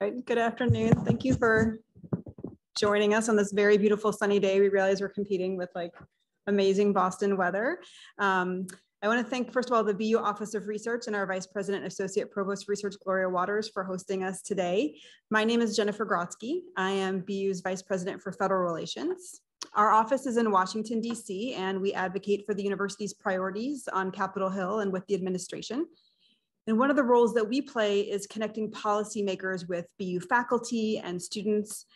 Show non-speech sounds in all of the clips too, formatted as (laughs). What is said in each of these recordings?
Right, good afternoon. Thank you for joining us on this very beautiful sunny day. We realize we're competing with like amazing Boston weather. Um, I want to thank, first of all, the BU Office of Research and our Vice President Associate Provost Research, Gloria Waters, for hosting us today. My name is Jennifer Grodsky. I am BU's Vice President for Federal Relations. Our office is in Washington, D.C., and we advocate for the university's priorities on Capitol Hill and with the administration. And one of the roles that we play is connecting policymakers with BU faculty and students.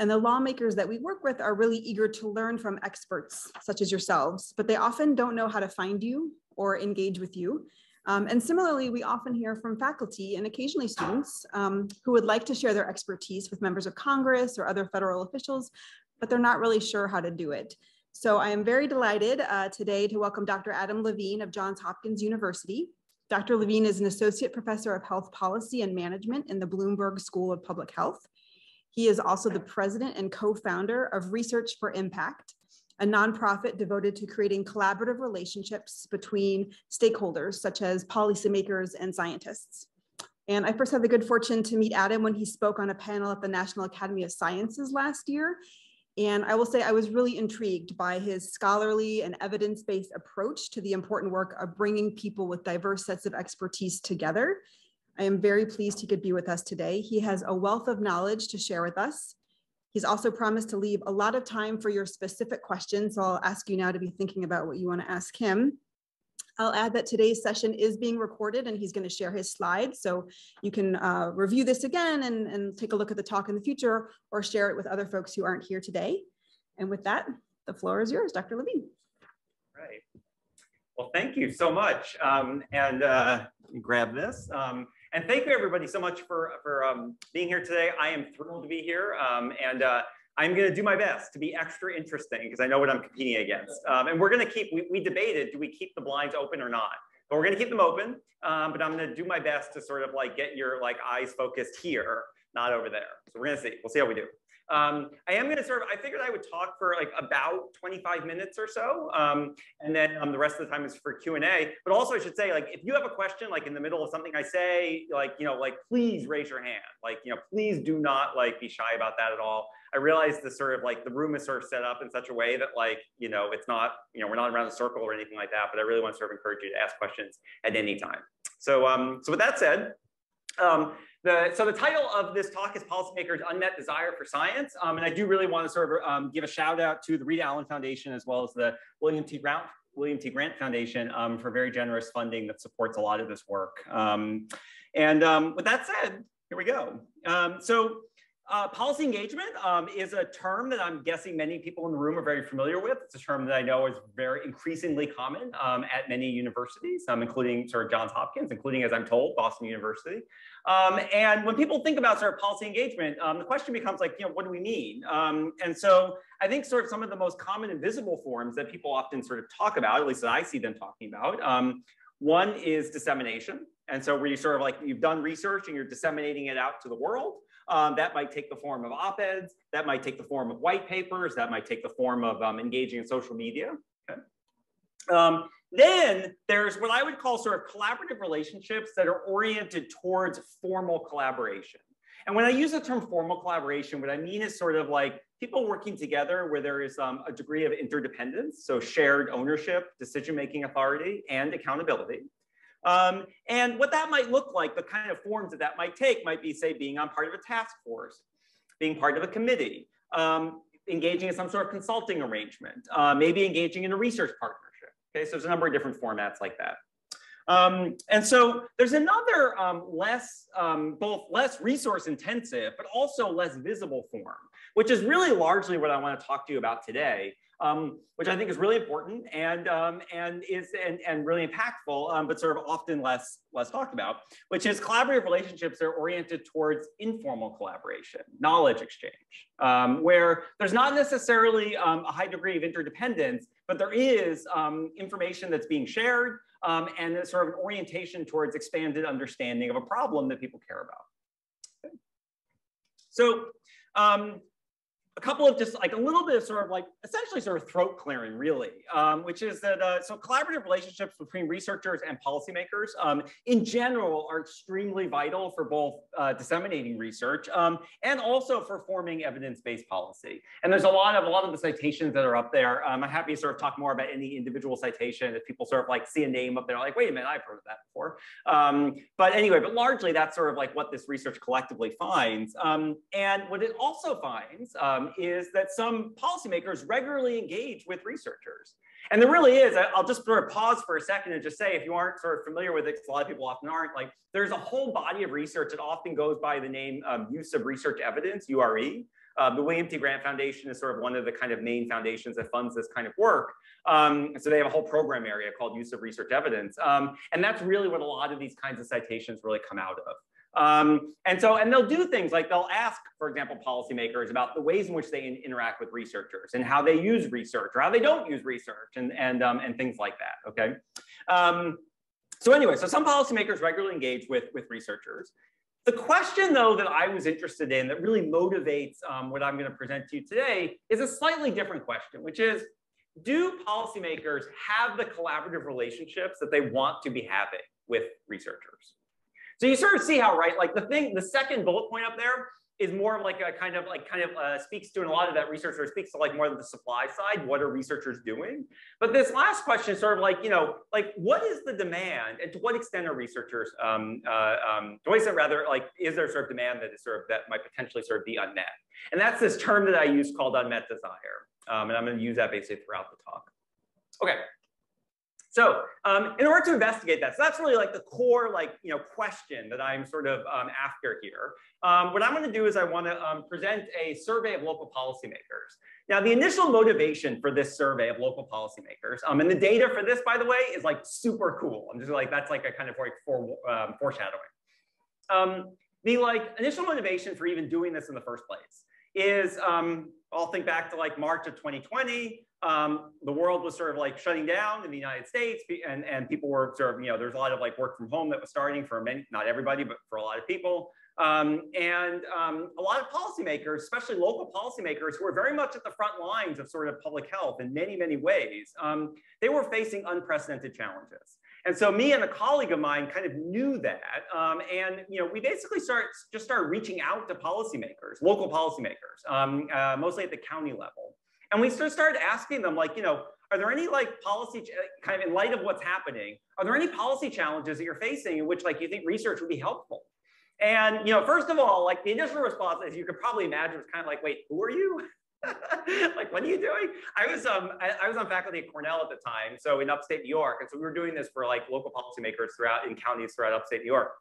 And the lawmakers that we work with are really eager to learn from experts such as yourselves, but they often don't know how to find you or engage with you. Um, and similarly, we often hear from faculty and occasionally students um, who would like to share their expertise with members of Congress or other federal officials, but they're not really sure how to do it. So I am very delighted uh, today to welcome Dr. Adam Levine of Johns Hopkins University. Dr. Levine is an associate professor of health policy and management in the Bloomberg School of Public Health. He is also the president and co-founder of Research for Impact, a nonprofit devoted to creating collaborative relationships between stakeholders such as policymakers and scientists. And I first had the good fortune to meet Adam when he spoke on a panel at the National Academy of Sciences last year. And I will say I was really intrigued by his scholarly and evidence-based approach to the important work of bringing people with diverse sets of expertise together. I am very pleased he could be with us today. He has a wealth of knowledge to share with us. He's also promised to leave a lot of time for your specific questions. So I'll ask you now to be thinking about what you want to ask him. I'll add that today's session is being recorded and he's going to share his slides. So you can uh, review this again and, and take a look at the talk in the future or share it with other folks who aren't here today. And with that, the floor is yours, Dr. Levine. Right. Well, thank you so much. Um, and uh, grab this. Um, and thank you everybody so much for, for um, being here today. I am thrilled to be here. Um, and uh, I'm going to do my best to be extra interesting because I know what I'm competing against. Um, and we're going to keep, we, we, debated, do we keep the blinds open or not? But we're going to keep them open. Um, but I'm going to do my best to sort of like get your like eyes focused here, not over there. So we're going to see. We'll see how we do. Um, I am going to sort of, I figured I would talk for like about 25 minutes or so. Um, and then um, the rest of the time is for Q&A. But also I should say, like, if you have a question, like in the middle of something I say, like, you know, like, please raise your hand. Like, you know, please do not like be shy about that at all. I realize the sort of like the room is sort of set up in such a way that like, you know, it's not, you know, we're not around a circle or anything like that, but I really want to sort of encourage you to ask questions at any time. So, um, so with that said, um, the, so the title of this talk is Policymakers' Unmet Desire for Science. Um, and I do really want to sort of um, give a shout out to the Rita Allen Foundation as well as the William T. Grant, William T. Grant Foundation um, for very generous funding that supports a lot of this work. Um, and um, with that said, here we go. Um, so uh, policy engagement um, is a term that I'm guessing many people in the room are very familiar with. It's a term that I know is very increasingly common um, at many universities, um, including sort of Johns Hopkins, including, as I'm told, Boston University. Um, and when people think about sort of policy engagement, um, the question becomes like, you know, what do we mean? Um, and so I think sort of some of the most common and visible forms that people often sort of talk about, at least that I see them talking about, one is dissemination. And so where you sort of like, you've done research and you're disseminating it out to the world. Um, that might take the form of op-eds, that might take the form of white papers, that might take the form of um, engaging in social media. Okay. Um, then there's what I would call sort of collaborative relationships that are oriented towards formal collaboration. And when I use the term formal collaboration, what I mean is sort of like people working together where there is um, a degree of interdependence, so shared ownership, decision-making authority, and accountability. Um, and what that might look like, the kind of forms that that might take might be, say, being on part of a task force, being part of a committee, um, engaging in some sort of consulting arrangement, uh, maybe engaging in a research partnership. Okay, so there's a number of different formats like that. Um, and so there's another um, less, um, both less resource intensive, but also less visible form, which is really largely what I want to talk to you about today, um, which I think is really important and um, and is and, and really impactful, um, but sort of often less less talked about, which is collaborative relationships are oriented towards informal collaboration, knowledge exchange, um, where there's not necessarily um, a high degree of interdependence, but there is um, information that's being shared and a sort of an orientation towards expanded understanding of a problem that people care about. So um, a couple of just like a little bit of sort of like essentially sort of throat clearing really, um, which is that uh, so collaborative relationships between researchers and policymakers um, in general are extremely vital for both uh, disseminating research um, and also for forming evidence-based policy. And there's a lot of a lot of the citations that are up there. Um, I'm happy to sort of talk more about any individual citation if people sort of like see a name up there like, wait a minute, I've heard of that before. Um, but anyway, but largely that's sort of like what this research collectively finds. Um, and what it also finds um, is that some policymakers regularly engage with researchers. And there really is, I'll just sort of pause for a second and just say, if you aren't sort of familiar with it, because a lot of people often aren't, like there's a whole body of research that often goes by the name um, Use of Research Evidence, URE. Uh, the William T. Grant Foundation is sort of one of the kind of main foundations that funds this kind of work. Um, so they have a whole program area called Use of Research Evidence. Um, and that's really what a lot of these kinds of citations really come out of. Um, and so, and they'll do things like they'll ask, for example, policymakers about the ways in which they in interact with researchers and how they use research or how they don't use research and, and, um, and things like that, okay? Um, so anyway, so some policymakers regularly engage with, with researchers. The question though that I was interested in that really motivates um, what I'm gonna present to you today is a slightly different question, which is, do policymakers have the collaborative relationships that they want to be having with researchers? So you sort of see how, right, like the thing, the second bullet point up there is more of like a kind of like kind of uh, speaks to, and a lot of that researcher speaks to like more of the supply side. What are researchers doing? But this last question is sort of like, you know, like what is the demand and to what extent are researchers, um, uh, um, to what extent rather, like, is there sort of demand that is sort of that might potentially sort of be unmet? And that's this term that I use called unmet desire. Um, and I'm going to use that basically throughout the talk. Okay, so um, in order to investigate that, so that's really like the core like, you know, question that I'm sort of um, after here. Um, what I'm gonna do is I wanna um, present a survey of local policymakers. Now, the initial motivation for this survey of local policymakers, um, and the data for this, by the way, is like super cool. I'm just like, that's like a kind of like for, um, foreshadowing. the like initial motivation for even doing this in the first place is, I'll think back to like March of 2020, um, the world was sort of like shutting down in the United States, and, and people were sort of, you know, there's a lot of like work from home that was starting for many, not everybody, but for a lot of people. Um, and um, a lot of policymakers, especially local policymakers, who are very much at the front lines of sort of public health in many, many ways, um, they were facing unprecedented challenges. And so me and a colleague of mine kind of knew that. Um, and you know, we basically start just started reaching out to policymakers, local policymakers, um, uh, mostly at the county level. And we sort started asking them, like, you know, are there any like policy kind of in light of what's happening? Are there any policy challenges that you're facing in which like you think research would be helpful? And you know, first of all, like the initial response, as you could probably imagine, was kind of like, "Wait, who are you? (laughs) like, what are you doing?" I was um I, I, was on faculty at Cornell at the time, so in upstate New York, and so we were doing this for like local policymakers throughout in counties throughout upstate New York.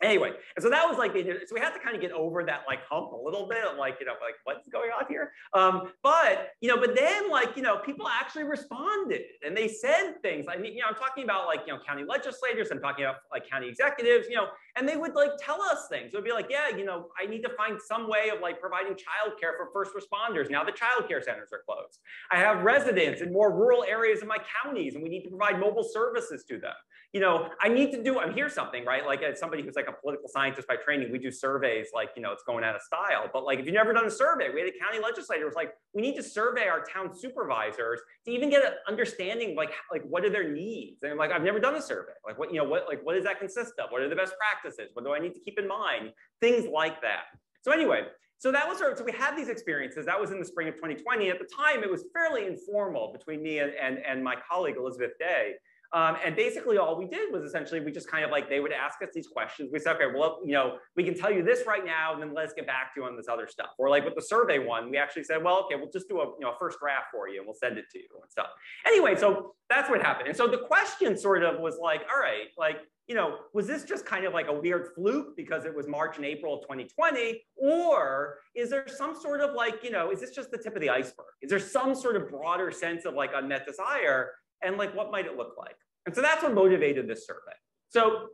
Anyway, and so that was like, the so we had to kind of get over that like hump a little bit of like, you know, like what's going on here? Um, but, you know, but then like, you know, people actually responded and they said things. I mean, you know, I'm talking about like, you know, county legislators, I'm talking about like county executives, you know, and they would like tell us things. It would be like, yeah, you know, I need to find some way of like providing childcare for first responders. Now the childcare centers are closed. I have residents in more rural areas of my counties and we need to provide mobile services to them you know, I need to do, I'm here something, right? Like as somebody who's like a political scientist by training, we do surveys like, you know, it's going out of style. But like, if you've never done a survey, we had a county legislator was like, we need to survey our town supervisors to even get an understanding like, like what are their needs? And I'm like, I've never done a survey. Like what, you know, what, like, what does that consist of? What are the best practices? What do I need to keep in mind? Things like that. So anyway, so that was sort of, so we had these experiences. That was in the spring of 2020. At the time, it was fairly informal between me and, and, and my colleague, Elizabeth Day. Um, and basically all we did was essentially we just kind of like they would ask us these questions. We said, okay, well, you know, we can tell you this right now, and then let's get back to you on this other stuff. Or like with the survey one, we actually said, well, okay, we'll just do a you know first draft for you and we'll send it to you and stuff. Anyway, so that's what happened. And so the question sort of was like, all right, like, you know, was this just kind of like a weird fluke because it was March and April of 2020? Or is there some sort of like, you know, is this just the tip of the iceberg? Is there some sort of broader sense of like unmet desire and like what might it look like? And so that's what motivated this survey. So,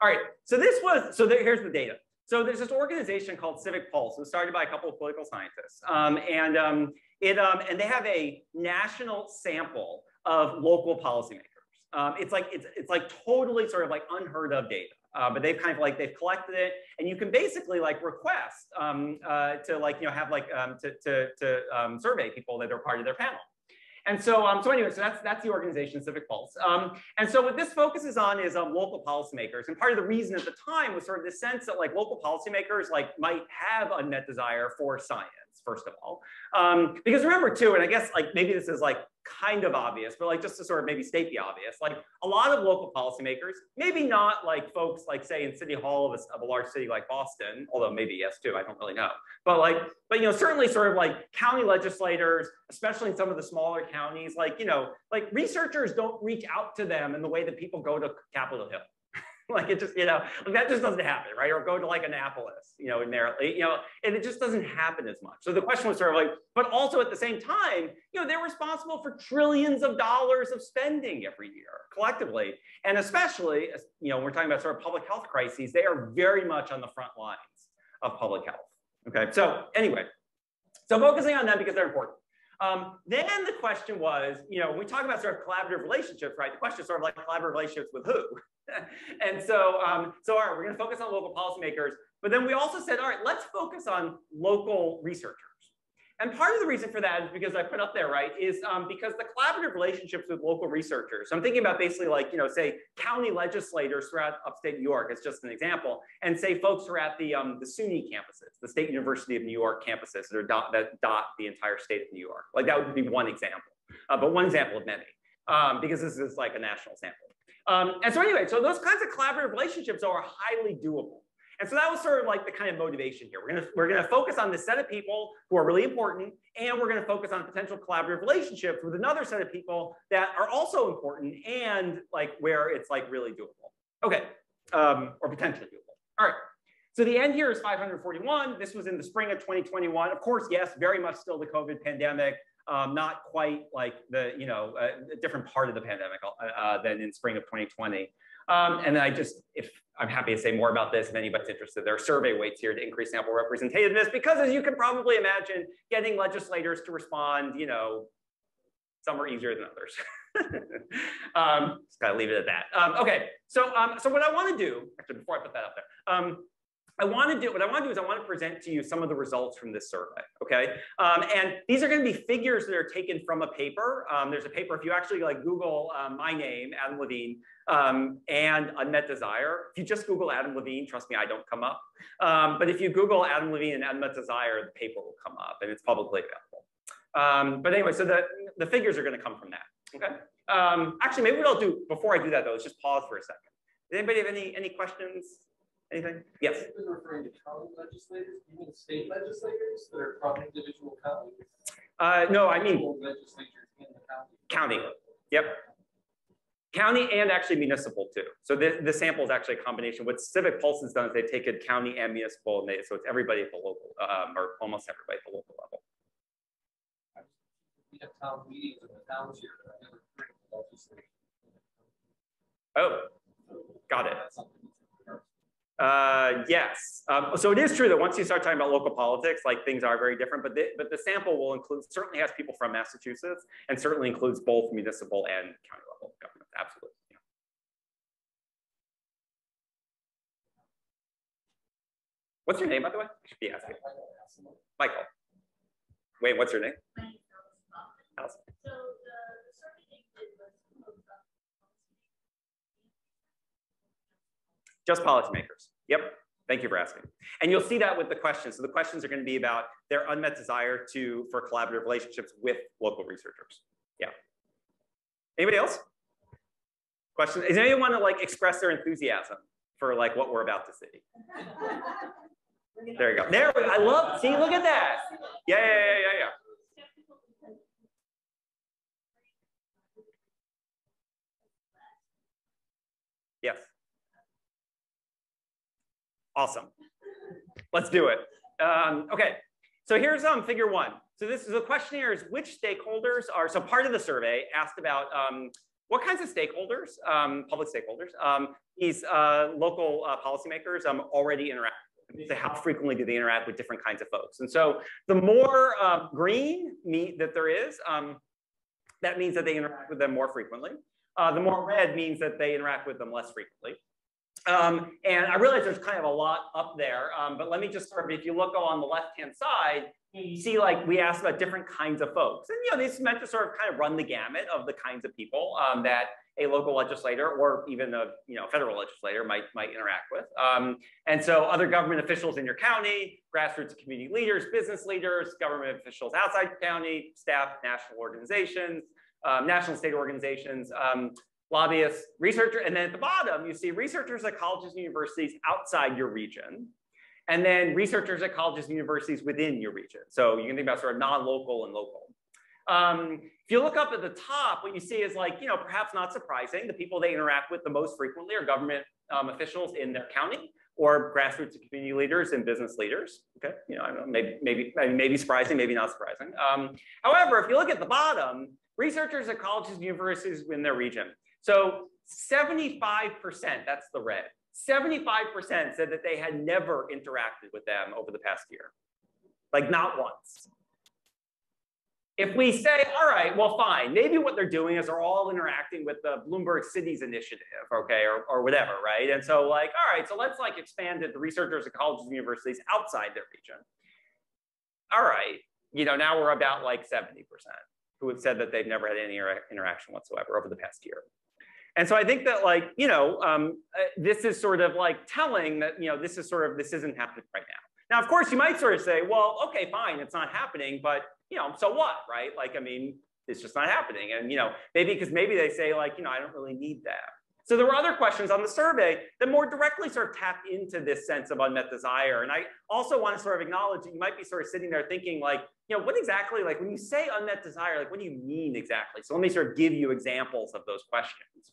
all right, so this was, so there, here's the data. So there's this organization called Civic Pulse. It was started by a couple of political scientists. Um, and, um, it, um, and they have a national sample of local policymakers. Um, it's like it's it's like totally sort of like unheard of data. Uh, but they've kind of like they've collected it, and you can basically like request um, uh, to like you know have like um, to to, to um, survey people that are part of their panel. And so, um, so anyway, so that's that's the organization Civic Pulse. Um, and so what this focuses on is um, local policymakers. And part of the reason at the time was sort of the sense that like local policymakers like might have unmet desire for science first of all. Um, because remember too, and I guess like maybe this is like kind of obvious, but like just to sort of maybe state the obvious, like a lot of local policymakers, maybe not like folks like say in City Hall of a, of a large city like Boston, although maybe yes too, I don't really know. But like, but you know, certainly sort of like county legislators, especially in some of the smaller counties, like, you know, like researchers don't reach out to them in the way that people go to Capitol Hill. (laughs) like it just, you know, like that just doesn't happen, right? Or go to like Annapolis, you know, in there, eh, you know, and it just doesn't happen as much. So the question was sort of like, but also at the same time, you know, they're responsible for trillions of dollars of spending every year collectively. And especially, you know, we're talking about sort of public health crises, they are very much on the front lines of public health. Okay, so anyway, so focusing on them because they're important. Um, then the question was, you know, when we talk about sort of collaborative relationships, right? The question is sort of like collaborative relationships with who? (laughs) and so, um, so all right, we're going to focus on local policymakers, but then we also said, all right, let's focus on local researchers. And part of the reason for that is because I put up there, right, is um, because the collaborative relationships with local researchers. So I'm thinking about basically like, you know, say county legislators throughout upstate New York as just an example, and say folks who are at the, um, the SUNY campuses, the State University of New York campuses that, are dot, that dot the entire state of New York. Like that would be one example, uh, but one example of many, um, because this is like a national sample. Um, and so anyway, so those kinds of collaborative relationships are highly doable. And so that was sort of like the kind of motivation here. We're gonna, we're gonna focus on this set of people who are really important, and we're gonna focus on potential collaborative relationships with another set of people that are also important and like where it's like really doable. Okay, um, or potentially doable. All right. So the end here is 541. This was in the spring of 2021. Of course, yes, very much still the COVID pandemic um, not quite like the, you know, a different part of the pandemic uh, uh, than in spring of 2020. Um, and then I just, if I'm happy to say more about this, if anybody's interested, there are survey weights here to increase sample representativeness, because as you can probably imagine, getting legislators to respond, you know, some are easier than others. (laughs) um, just gotta leave it at that. Um, okay, so um, so what I want to do, actually, before I put that up there, um, I want to do what I want to do is I want to present to you some of the results from this survey. Okay, um, and these are going to be figures that are taken from a paper. Um, there's a paper if you actually like Google um, my name, Adam Levine, um, and unmet desire. If you just Google Adam Levine, trust me, I don't come up. Um, but if you Google Adam Levine and unmet desire, the paper will come up, and it's publicly available. Um, but anyway, so the the figures are going to come from that. Okay. Um, actually, maybe what I'll do before I do that though is just pause for a second. Does anybody have any any questions? Anything? Yes. You've been referring to county legislators. You mean state legislators that are from individual counties? Uh, no, I mean legislatures in the county. County. Yep. County and actually municipal too. So the, the sample is actually a combination. What Civic Pulse has done is they've taken county and municipal, and they, so it's everybody at the local, um, or almost everybody at the local level. We have town meetings in the towns here. Oh, got it. Uh, yes. Um, so it is true that once you start talking about local politics, like things are very different, but the, but the sample will include, certainly has people from Massachusetts and certainly includes both municipal and county level government. Absolutely. Yeah. What's your name, by the way? I should be asking. Michael. Wait, what's your name? Allison. Just policymakers. Yep. Thank you for asking. And you'll see that with the questions. So the questions are going to be about their unmet desire to for collaborative relationships with local researchers. Yeah. Anybody else? Question? Is anyone want to like express their enthusiasm for like what we're about to see? (laughs) There you go. There, I love. See, look at that. Yeah, yeah, yeah, yeah, yeah. Awesome. Let's do it. Um, okay, so here's um, figure one. So this is the questionnaire is which stakeholders are, so part of the survey asked about um, what kinds of stakeholders, um, public stakeholders, um, these uh, local uh, policymakers um, already interact so how frequently do they interact with different kinds of folks? And so the more uh, green meat that there is, that means that they interact with them more frequently. Uh, the more red means that they interact with them less frequently. Um, and I realize there's kind of a lot up there, um, but let me just sort of, if you look on the left-hand side, you see like we asked about different kinds of folks. And, you know, this is meant to sort of kind of run the gamut of the kinds of people um, that a local legislator or even a you know federal legislator might might interact with. Um, and so other government officials in your county, grassroots community leaders, business leaders, government officials outside county, staff, national organizations, um, national state organizations, um, lobbyists, researcher, and then at the bottom you see researchers at colleges and universities outside your region. And then researchers at colleges and universities within your region. So you can think about sort of non-local and local. Um, if you look up at the top, what you see is like, you know, perhaps not surprising, the people they interact with the most frequently are government um, officials in their county or grassroots community leaders and business leaders. Okay, you know, know, maybe, maybe, maybe surprising, maybe not surprising. Um, however, if you look at the bottom, researchers at colleges and universities in their region. So 75%, that's the red, 75% said that they had never interacted with them over the past year. Like not once. If we say, all right, well, fine, maybe what they're doing is they're all interacting with the Bloomberg Cities Initiative, okay, or, or whatever, right? And so like, all right, so let's like expand it to researchers at colleges and universities outside their region. All right, you know, now we're about like 70% who have said that they've never had any interaction whatsoever over the past year. And so I think that like, you know, um, uh, this is sort of like telling that, you know, this is sort of, this isn't happening right now. Now, of course, you might sort of say, well, okay, fine, it's not happening, but you know, so what, right? Like, I mean, it's just not happening. And, you know, maybe because maybe they say like, you know, I don't really need that. So there were other questions on the survey that more directly sort of tap into this sense of unmet desire. And I also want to sort of acknowledge that you might be sort of sitting there thinking like, you know, what exactly, like when you say unmet desire, like what do you mean exactly? So let me sort of give you examples of those questions.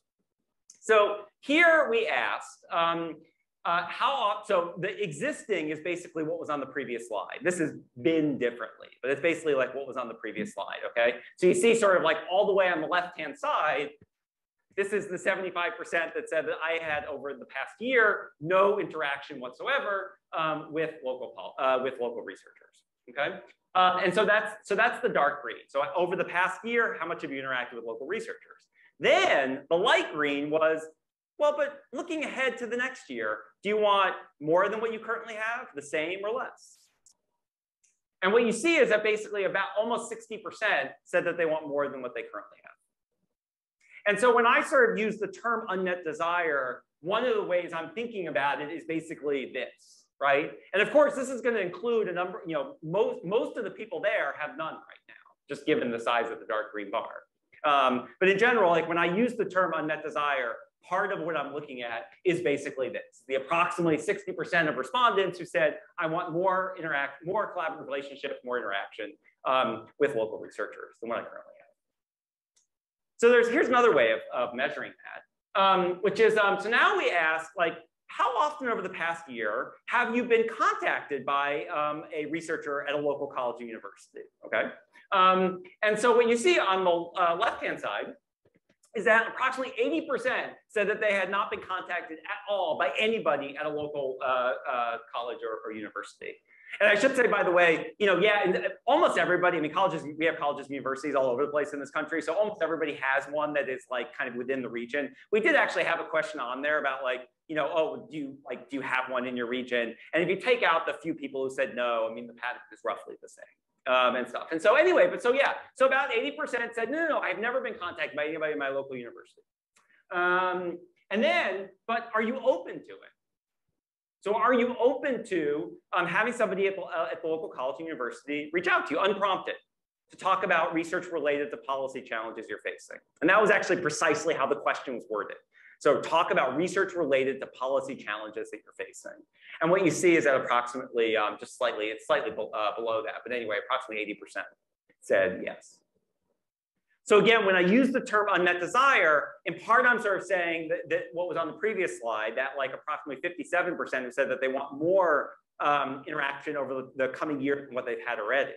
So here we asked, um, uh, how, so the existing is basically what was on the previous slide. This has been differently, but it's basically like what was on the previous slide, okay? So you see sort of like all the way on the left-hand side, this is the 75% that said that I had over the past year, no interaction whatsoever um, with, local, uh, with local researchers, okay? Uh, and so that's, so that's the dark green. So over the past year, how much have you interacted with local researchers? Then the light green was well, but looking ahead to the next year, do you want more than what you currently have, the same or less? And what you see is that basically about almost 60% said that they want more than what they currently have. And so when I sort of use the term unmet desire, one of the ways I'm thinking about it is basically this, right? And of course, this is going to include a number, you know, most, most of the people there have none right now, just given the size of the dark green bar. Um, but in general, like when I use the term unmet desire, part of what I'm looking at is basically this. The approximately 60% of respondents who said, I want more interact, more collaborative relationships, more interaction um, with local researchers than what I currently have. So there's, here's another way of, of measuring that, um, which is, um, so now we ask like, how often over the past year have you been contacted by um, a researcher at a local college or university, okay? Um, and so what you see on the uh, left-hand side is that approximately 80% said that they had not been contacted at all by anybody at a local uh, uh, college or, or, university. And I should say, by the way, you know, yeah, almost everybody, I mean, colleges, we have colleges and universities all over the place in this country. So almost everybody has one that is like kind of within the region. We did actually have a question on there about like, you know, oh, do you like, do you have one in your region? And if you take out the few people who said no, I mean, the pattern is roughly the same um, and stuff. And so anyway, but so yeah, so about 80% said, no, no, no, I've never been contacted by anybody in my local university. Um, and then, but are you open to it? So are you open to um, having somebody at the, uh, at the local college and university reach out to you unprompted to talk about research related to policy challenges you're facing? And that was actually precisely how the question was worded. So talk about research related to policy challenges that you're facing. And what you see is that approximately, um, just slightly, it's slightly uh, below that, but anyway, approximately 80% said yes. So again, when I use the term unmet desire, in part I'm sort of saying that, that what was on the previous slide, that like approximately 57% who said that they want more um, interaction over the coming year than what they've had already.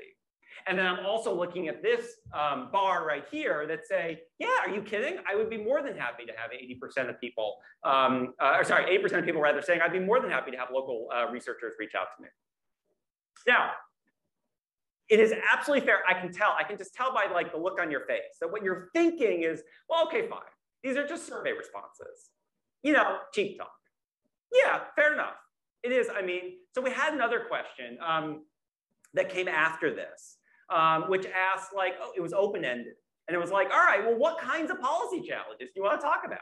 And then I'm also looking at this um, bar right here that say, yeah, are you kidding? I would be more than happy to have 80% of people, um, uh, or sorry, 8% of people rather saying I'd be more than happy to have local uh, researchers reach out to me. Now, it is absolutely fair. I can tell, I can just tell by like the look on your face that what you're thinking is, well, okay, fine. These are just survey responses. You know, cheap talk. Yeah, fair enough. It is. I mean, so we had another question um, that came after this, um, which asked like, oh, it was open ended, and it was like, all right, well, what kinds of policy challenges do you want to talk about?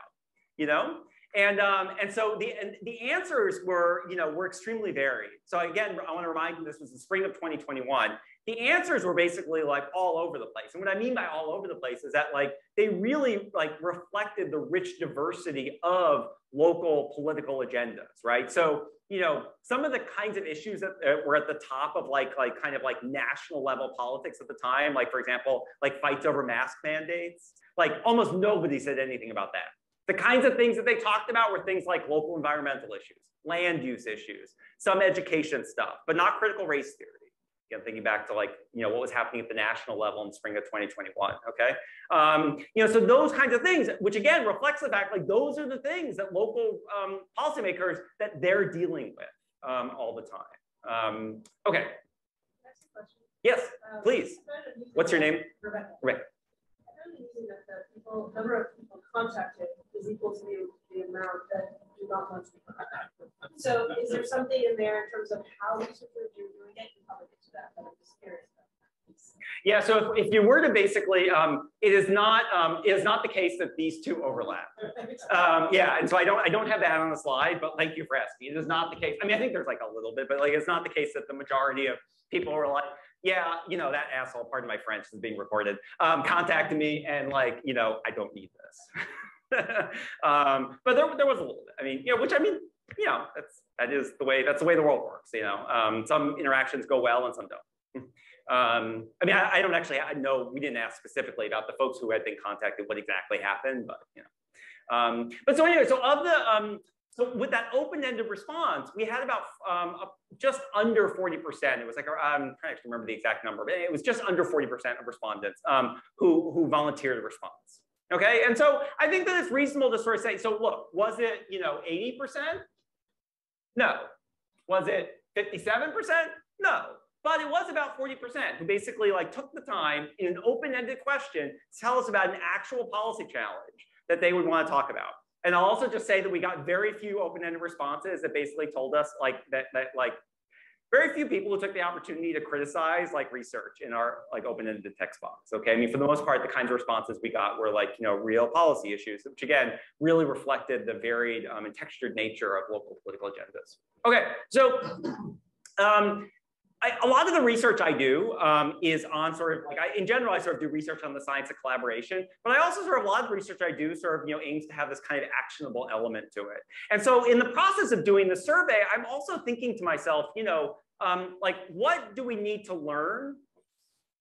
You know, and, um, and so the, and the answers were, you know, were extremely varied. So again, I want to remind you, this was the spring of 2021. The answers were basically like all over the place. And what I mean by all over the place is that like they really like reflected the rich diversity of local political agendas, right? So, you know, some of the kinds of issues that uh, were at the top of like, like kind of like national level politics at the time, like for example, like fights over mask mandates, like almost nobody said anything about that. The kinds of things that they talked about were things like local environmental issues, land use issues, some education stuff, but not critical race theory. Again, thinking back to like, you know, what was happening at the national level in spring of 2021, okay? Um, you know, so those kinds of things, which again reflects the fact like those are the things that local um, policymakers that they're dealing with um, all the time. Um, okay. Yes, um, please. What's your name? Rebecca. The people, number of people contacted is equal to the, the amount that do not want to be contacted. So is there something in there in terms of how researchers are doing it? You probably get to that, but I'm just curious. Yeah, so if, if you were to basically, um, it is not um, it is not the case that these two overlap. (laughs) Um, yeah, and so I don't I don't have that on the slide, but thank you for asking. It is not the case. I mean, I think there's like a little bit, but like it's not the case that the majority of people were like, yeah, you know, that asshole, pardon my French, is being recorded, um, contacted me and like, you know, I don't need this. (laughs) um, but there, there was a little bit. I mean, you know, which I mean, you know, that's that is the way that's the way the world works. You know, um, some interactions go well and some don't. (laughs) Um, I mean, I, I, don't actually I know we didn't ask specifically about the folks who had been contacted what exactly happened, but you know. Um, but so anyway, so of the um, so with that open-ended response, we had about um, just under 40%. It was like, I'm trying to remember the exact number, but it was just under 40% of respondents um, who, who volunteered a response. Okay, and so I think that it's reasonable to sort of say, so look, was it, you know, 80%? No. Was it 57%? No. But it was about 40% who basically like took the time in an open-ended question to tell us about an actual policy challenge that they would want to talk about. And I'll also just say that we got very few open-ended responses that basically told us like that, that like very few people who took the opportunity to criticize like research in our like open-ended text box. Okay, I mean, for the most part, the kinds of responses we got were like, you know, real policy issues, which again, really reflected the varied um, and textured nature of local political agendas. Okay, so um, I, a lot of the research I do um, is on sort of like I, in general, I sort of do research on the science of collaboration, but I also sort of a lot of the research I do sort of you know aims to have this kind of actionable element to it. And so in the process of doing the survey, I'm also thinking to myself, you know, um, like what do we need to learn?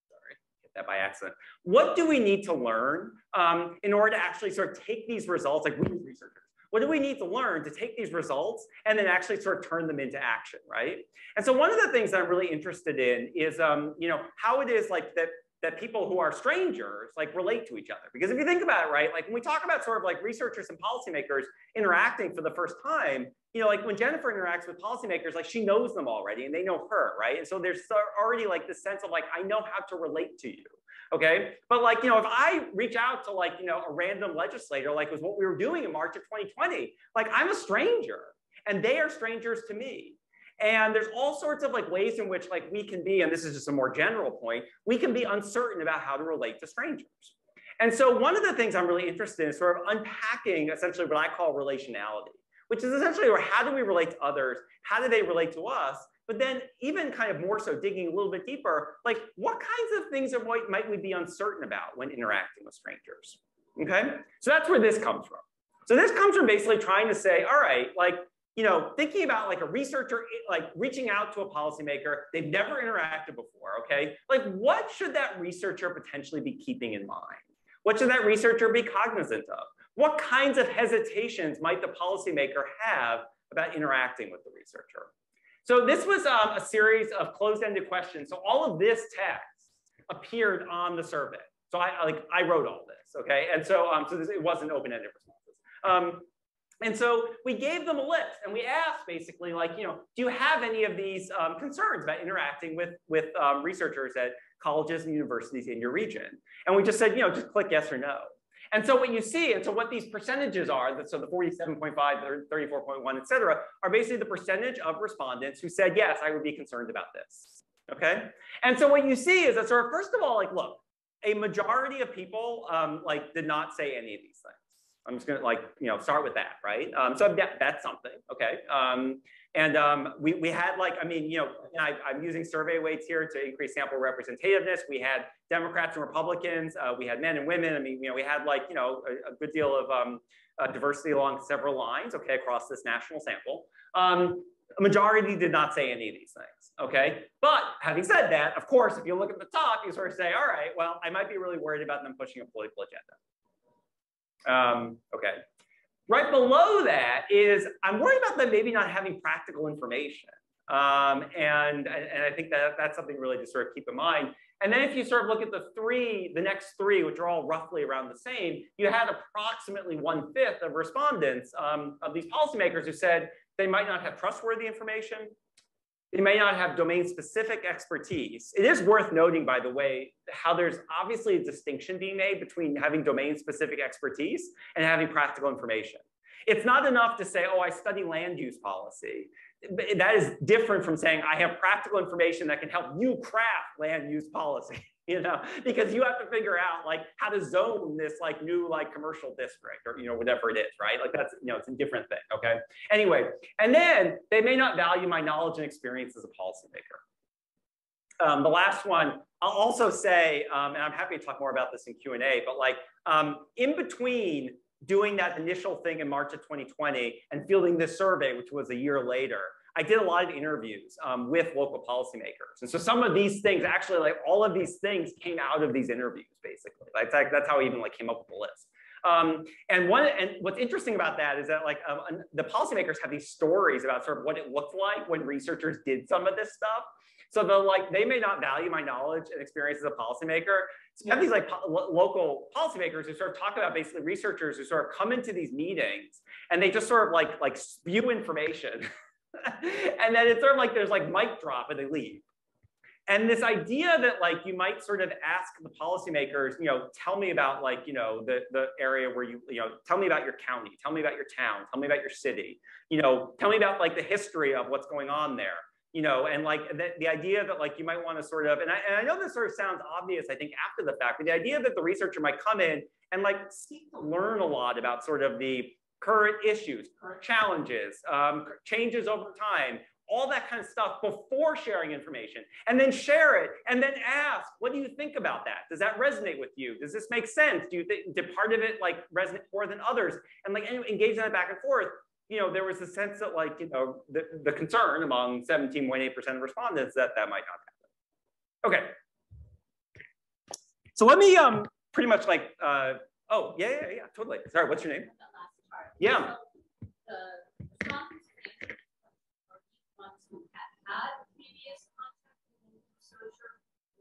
Sorry, hit that by accident. What do we need to learn um, in order to actually sort of take these results, like we researchers, what do we need to learn to take these results and then actually sort of turn them into action, right? And so one of the things that I'm really interested in is, um, you know, how it is like that that people who are strangers like relate to each other. Because if you think about it, right, like when we talk about sort of like researchers and policymakers interacting for the first time, you know, like when Jennifer interacts with policymakers, like she knows them already and they know her, right? And so there's already like this sense of like, I know how to relate to you okay? But like, you know, if I reach out to like, you know, a random legislator, like was what we were doing in March of 2020, like I'm a stranger and they are strangers to me. And there's all sorts of like ways in which like we can be, and this is just a more general point, we can be uncertain about how to relate to strangers. And so one of the things I'm really interested in is sort of unpacking essentially what I call relationality, which is essentially where how do we relate to others? How do they relate to us? But then even kind of more so digging a little bit deeper, like what kinds of things are, what might we be uncertain about when interacting with strangers? Okay, so that's where this comes from. So this comes from basically trying to say, all right, like, you know, thinking about like a researcher, eh, like reaching out to a policymaker, they've never interacted before, okay? Like what should that researcher potentially be keeping in mind? What should that researcher be cognizant of? What kinds of hesitations might the policymaker have about interacting with the researcher? So this was um, a series of closed-ended questions. So all of this text appeared on the survey. So I like I wrote all this, okay? And so um, so this, it wasn't open-ended responses. Um, and so we gave them a list and we asked basically like, you know, do you have any of these um, concerns about interacting with, with um, researchers at colleges and universities in your region? And we just said, you know, just click yes or no. And so what you see, and so what these percentages are, that so the 47.5, 34.1, et cetera, are basically the percentage of respondents who said, yes, I would be concerned about this, okay? And so what you see is that sort of, first of all, like, look, a majority of people um, like did not say any of these things. I'm just gonna like, you know, start with that, right? Um, so that, that's something, okay? Um, and um, we, we had like, I mean, you know, I, am using survey weights here to increase sample representativeness. We had Democrats and Republicans. Uh, we had men and women. I mean, you know, we had like, you know, a, a good deal of um, uh, diversity along several lines, okay, across this national sample. Um, a majority did not say any of these things, okay? But having said that, of course, if you look at the top, you sort of say, all right, well, I might be really worried about them pushing a political agenda. Um, okay, Right below that is I'm worried about them maybe not having practical information. Um, and, and I think that that's something really to sort of keep in mind. And then if you sort of look at the three, the next three, which are all roughly around the same, you had approximately one fifth of respondents um, of these policymakers who said they might not have trustworthy information, they may not have domain specific expertise. It is worth noting, by the way, how there's obviously a distinction being made between having domain specific expertise and having practical information. It's not enough to say, oh, I study land use policy. That is different from saying I have practical information that can help you craft land use policy. (laughs) you know, because you have to figure out like how to zone this like new like commercial district or you know whatever it is, right? Like that's you know it's a different thing. Okay. Anyway, and then they may not value my knowledge and experience as a policymaker. Um, the last one, I'll also say, um, and I'm happy to talk more about this in Q and A, but like um, in between doing that initial thing in March of 2020 and fielding this survey, which was a year later, I did a lot of interviews um, with local policymakers. And so some of these things, actually like all of these things came out of these interviews, basically. Like, that's how I even like came up with the list. Um, and one, and what's interesting about that is that like um, the policymakers have these stories about sort of what it looked like when researchers did some of this stuff. So the like they may not value my knowledge and experience as a policymaker. So you have these like po local policymakers who sort of talk about basically researchers who sort of come into these meetings and they just sort of like like spew information. (laughs) and then it's sort of like there's like mic drop and they leave. And this idea that like you might sort of ask the policymakers, you know, tell me about like, you know, the, the area where you, you know, tell me about your county, tell me about your town, tell me about your city, you know, tell me about like the history of what's going on there, you know, and like the, the idea that like you might want to sort of, and I, and I know this sort of sounds obvious, I think after the fact, but the idea that the researcher might come in and like seek to learn a lot about sort of the current issues, current challenges, um, changes over time, all that kind of stuff before sharing information and then share it and then ask, what do you think about that? Does that resonate with you? Does this make sense? Do you think, did part of it like resonate more than others? And like engage in that back and forth. You know, there was a sense that like, you know, the, the concern among 17.8% of respondents that that might not happen. Okay. So let me um pretty much like, uh, oh, yeah, yeah, yeah, totally. Sorry, what's your name? Yeah.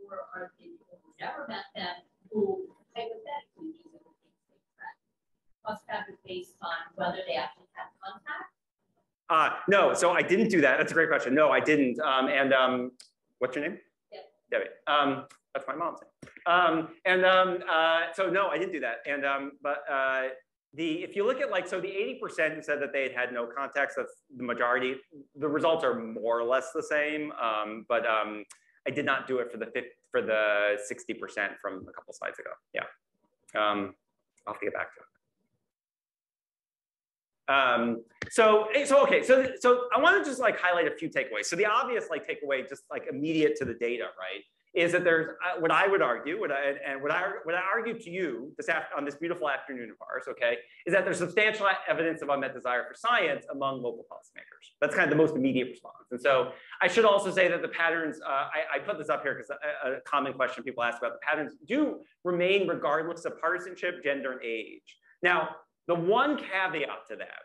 or are people who never met them who hypothetically use it must have it based on whether they actually? Uh, no, so I didn't do that. That's a great question. No, I didn't. Um, and um, what's your name? Yeah. Debbie. Um, that's my mom's name. Um, and um, uh, so no, I didn't do that. And um, but uh, the if you look at like so the 80% who said that they had had no contacts, that's the majority. The results are more or less the same. Um, but um, I did not do it for the for the 60% from a couple slides ago. Yeah. Um, I'll have to get back to it. Um, so, eh, so okay, so so I want to just like highlight a few takeaways. So the obvious like takeaway, just like immediate to the data, right, is that there's uh, what I would argue, what I, and what I, what I argue to you this on this beautiful afternoon of ours, okay, is that there's substantial evidence of unmet desire for science among local policymakers. That's kind of the most immediate response. And so I should also say that the patterns, uh, I, I, put this up here because a, a common question people ask about the patterns do remain regardless of partisanship, gender, and age. Now, the one caveat to that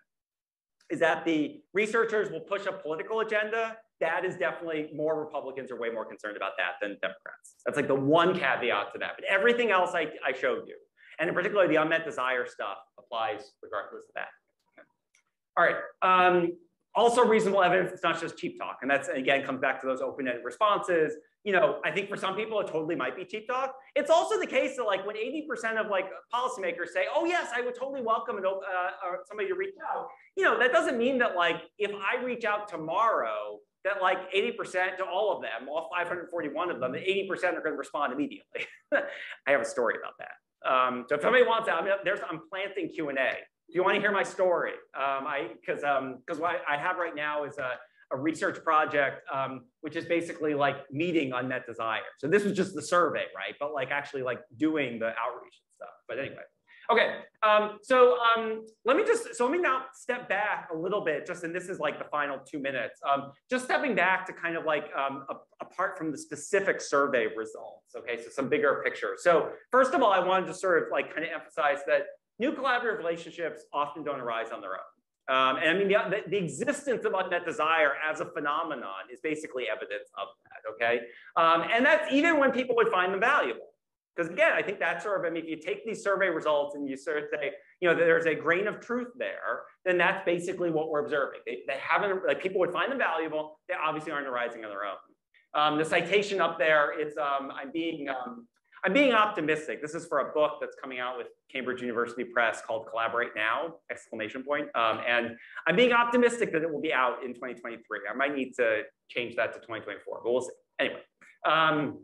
is that the researchers will push a political agenda that is definitely more Republicans are way more concerned about that than Democrats. That's like the one caveat to that. But everything else I, I showed you, and in particular, the unmet desire stuff applies regardless of that. Okay. All right. Um, also reasonable evidence, it's not just cheap talk. And that's, again, comes back to those open-ended responses. You know, I think for some people, it totally might be cheap talk. It's also the case that like when 80% of like policymakers say, oh yes, I would totally welcome an, uh, somebody to reach out, you know, that doesn't mean that like, if I reach out tomorrow, that like 80% to all of them, all 541 of them, 80% are going to respond immediately. (laughs) I have a story about that. Um, so if somebody wants that, I mean, there's, I'm planting Q&A. If you want to hear my story, um, I because um, because what I have right now is a, a research project, um, which is basically like meeting unmet desire. So this was just the survey, right? But like actually like doing the outreach and stuff. But anyway, Okay, um, so um, let me just, so let me now step back a little bit, just, and this is like the final two minutes, um, just stepping back to kind of like um, a, apart from the specific survey results, okay, so some bigger picture. So first of all, I wanted to sort of like kind of emphasize that new collaborative relationships often don't arise on their own. Um, and I mean, the, the, existence of unmet desire as a phenomenon is basically evidence of that, okay? Um, and that's even when people would find them valuable. Because again, I think that's sort of, I mean, if you take these survey results and you sort of say, you know, there's a grain of truth there, then that's basically what we're observing. They, they haven't, like people would find them valuable, they obviously aren't arising on their own. Um, the citation up there, it's, um, I'm being, um, I'm being optimistic. This is for a book that's coming out with Cambridge University Press called Collaborate Now, exclamation point. Um, and I'm being optimistic that it will be out in 2023. I might need to change that to 2024, but we'll see. Anyway, um,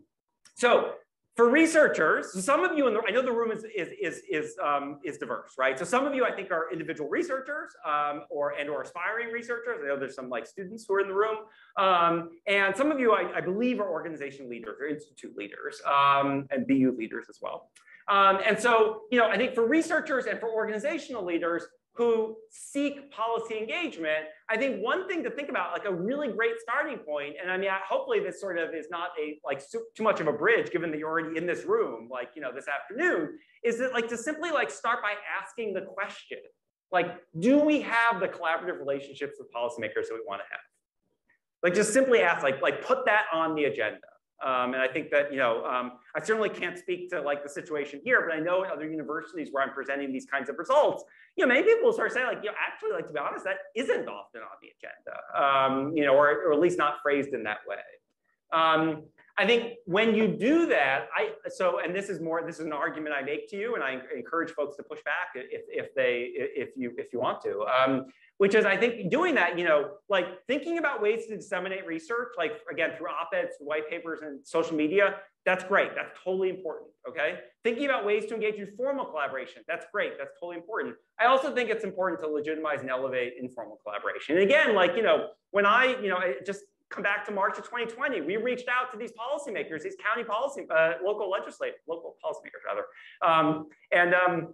so for researchers, so some of you in the, I know the room is, is, is, is, um, is diverse, right? So some of you I think are individual researchers um, or and or aspiring researchers. I know there's some like students who are in the room. Um, and some of you I, I, believe are organization leaders or institute leaders um, and BU leaders as well. Um, and so, you know, I think for researchers and for organizational leaders, who seek policy engagement, I think one thing to think about, like a really great starting point, and I mean, I, hopefully this sort of is not a like too much of a bridge, given that you're already in this room, like you know, this afternoon, is that like to simply like start by asking the question, like, do we have the collaborative relationships with policymakers that we want to have? Like, just simply ask, like, like put that on the agenda. Um, and I think that, you know, um, I certainly can't speak to like the situation here, but I know in other universities where I'm presenting these kinds of results, you know, many people start saying like, you know, actually, like to be honest, that isn't often on the agenda, um, you know, or, or at least not phrased in that way. Um, I think when you do that, I so and this is more this is an argument I make to you, and I encourage folks to push back if if they if you if you want to. Um, which is I think doing that, you know, like thinking about ways to disseminate research, like again through op-eds, white papers, and social media. That's great. That's totally important. Okay. Thinking about ways to engage in formal collaboration. That's great. That's totally important. I also think it's important to legitimize and elevate informal collaboration. And again, like you know, when I you know I just come back to March of 2020, we reached out to these policymakers, these county policy, uh, local legislators, local policymakers rather, um, and um,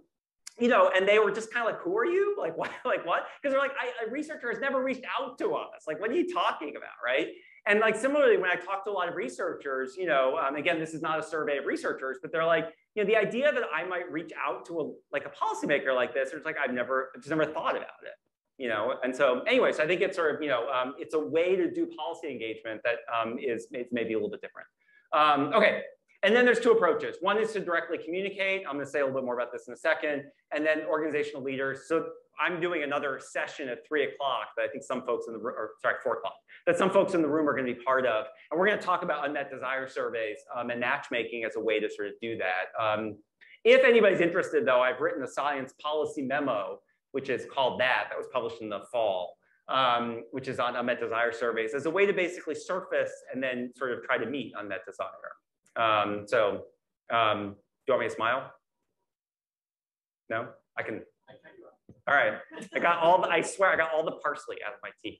you know, and they were just kind of like, "Who are you? Like what? (laughs) Like what?" Because they're like, I, "A researcher has never reached out to us. Like, what are you talking about, right?" And like similarly, when I talk to a lot of researchers, you know, um, again, this is not a survey of researchers, but they're like, you know, the idea that I might reach out to a like a policymaker like this, it's like I've never, I've just never thought about it you know, and so anyway, so I think it's sort of, you know, um, it's a way to do policy engagement that um, is it's maybe a little bit different. Um, okay, and then there's two approaches. One is to directly communicate. I'm gonna say a little bit more about this in a second. And then organizational leaders. So I'm doing another session at three o'clock that I think some folks in the room, or sorry, four o'clock, that some folks in the room are gonna be part of. And we're gonna talk about unmet desire surveys um, and matchmaking as a way to sort of do that. Um, if anybody's interested though, I've written a science policy memo which is called that, that was published in the fall, um, which is on unmet desire surveys, as a way to basically surface and then sort of try to meet unmet desire. Um, so um, do you want me to smile? No, I can. All right, I got all the, I swear I got all the parsley out of my teeth.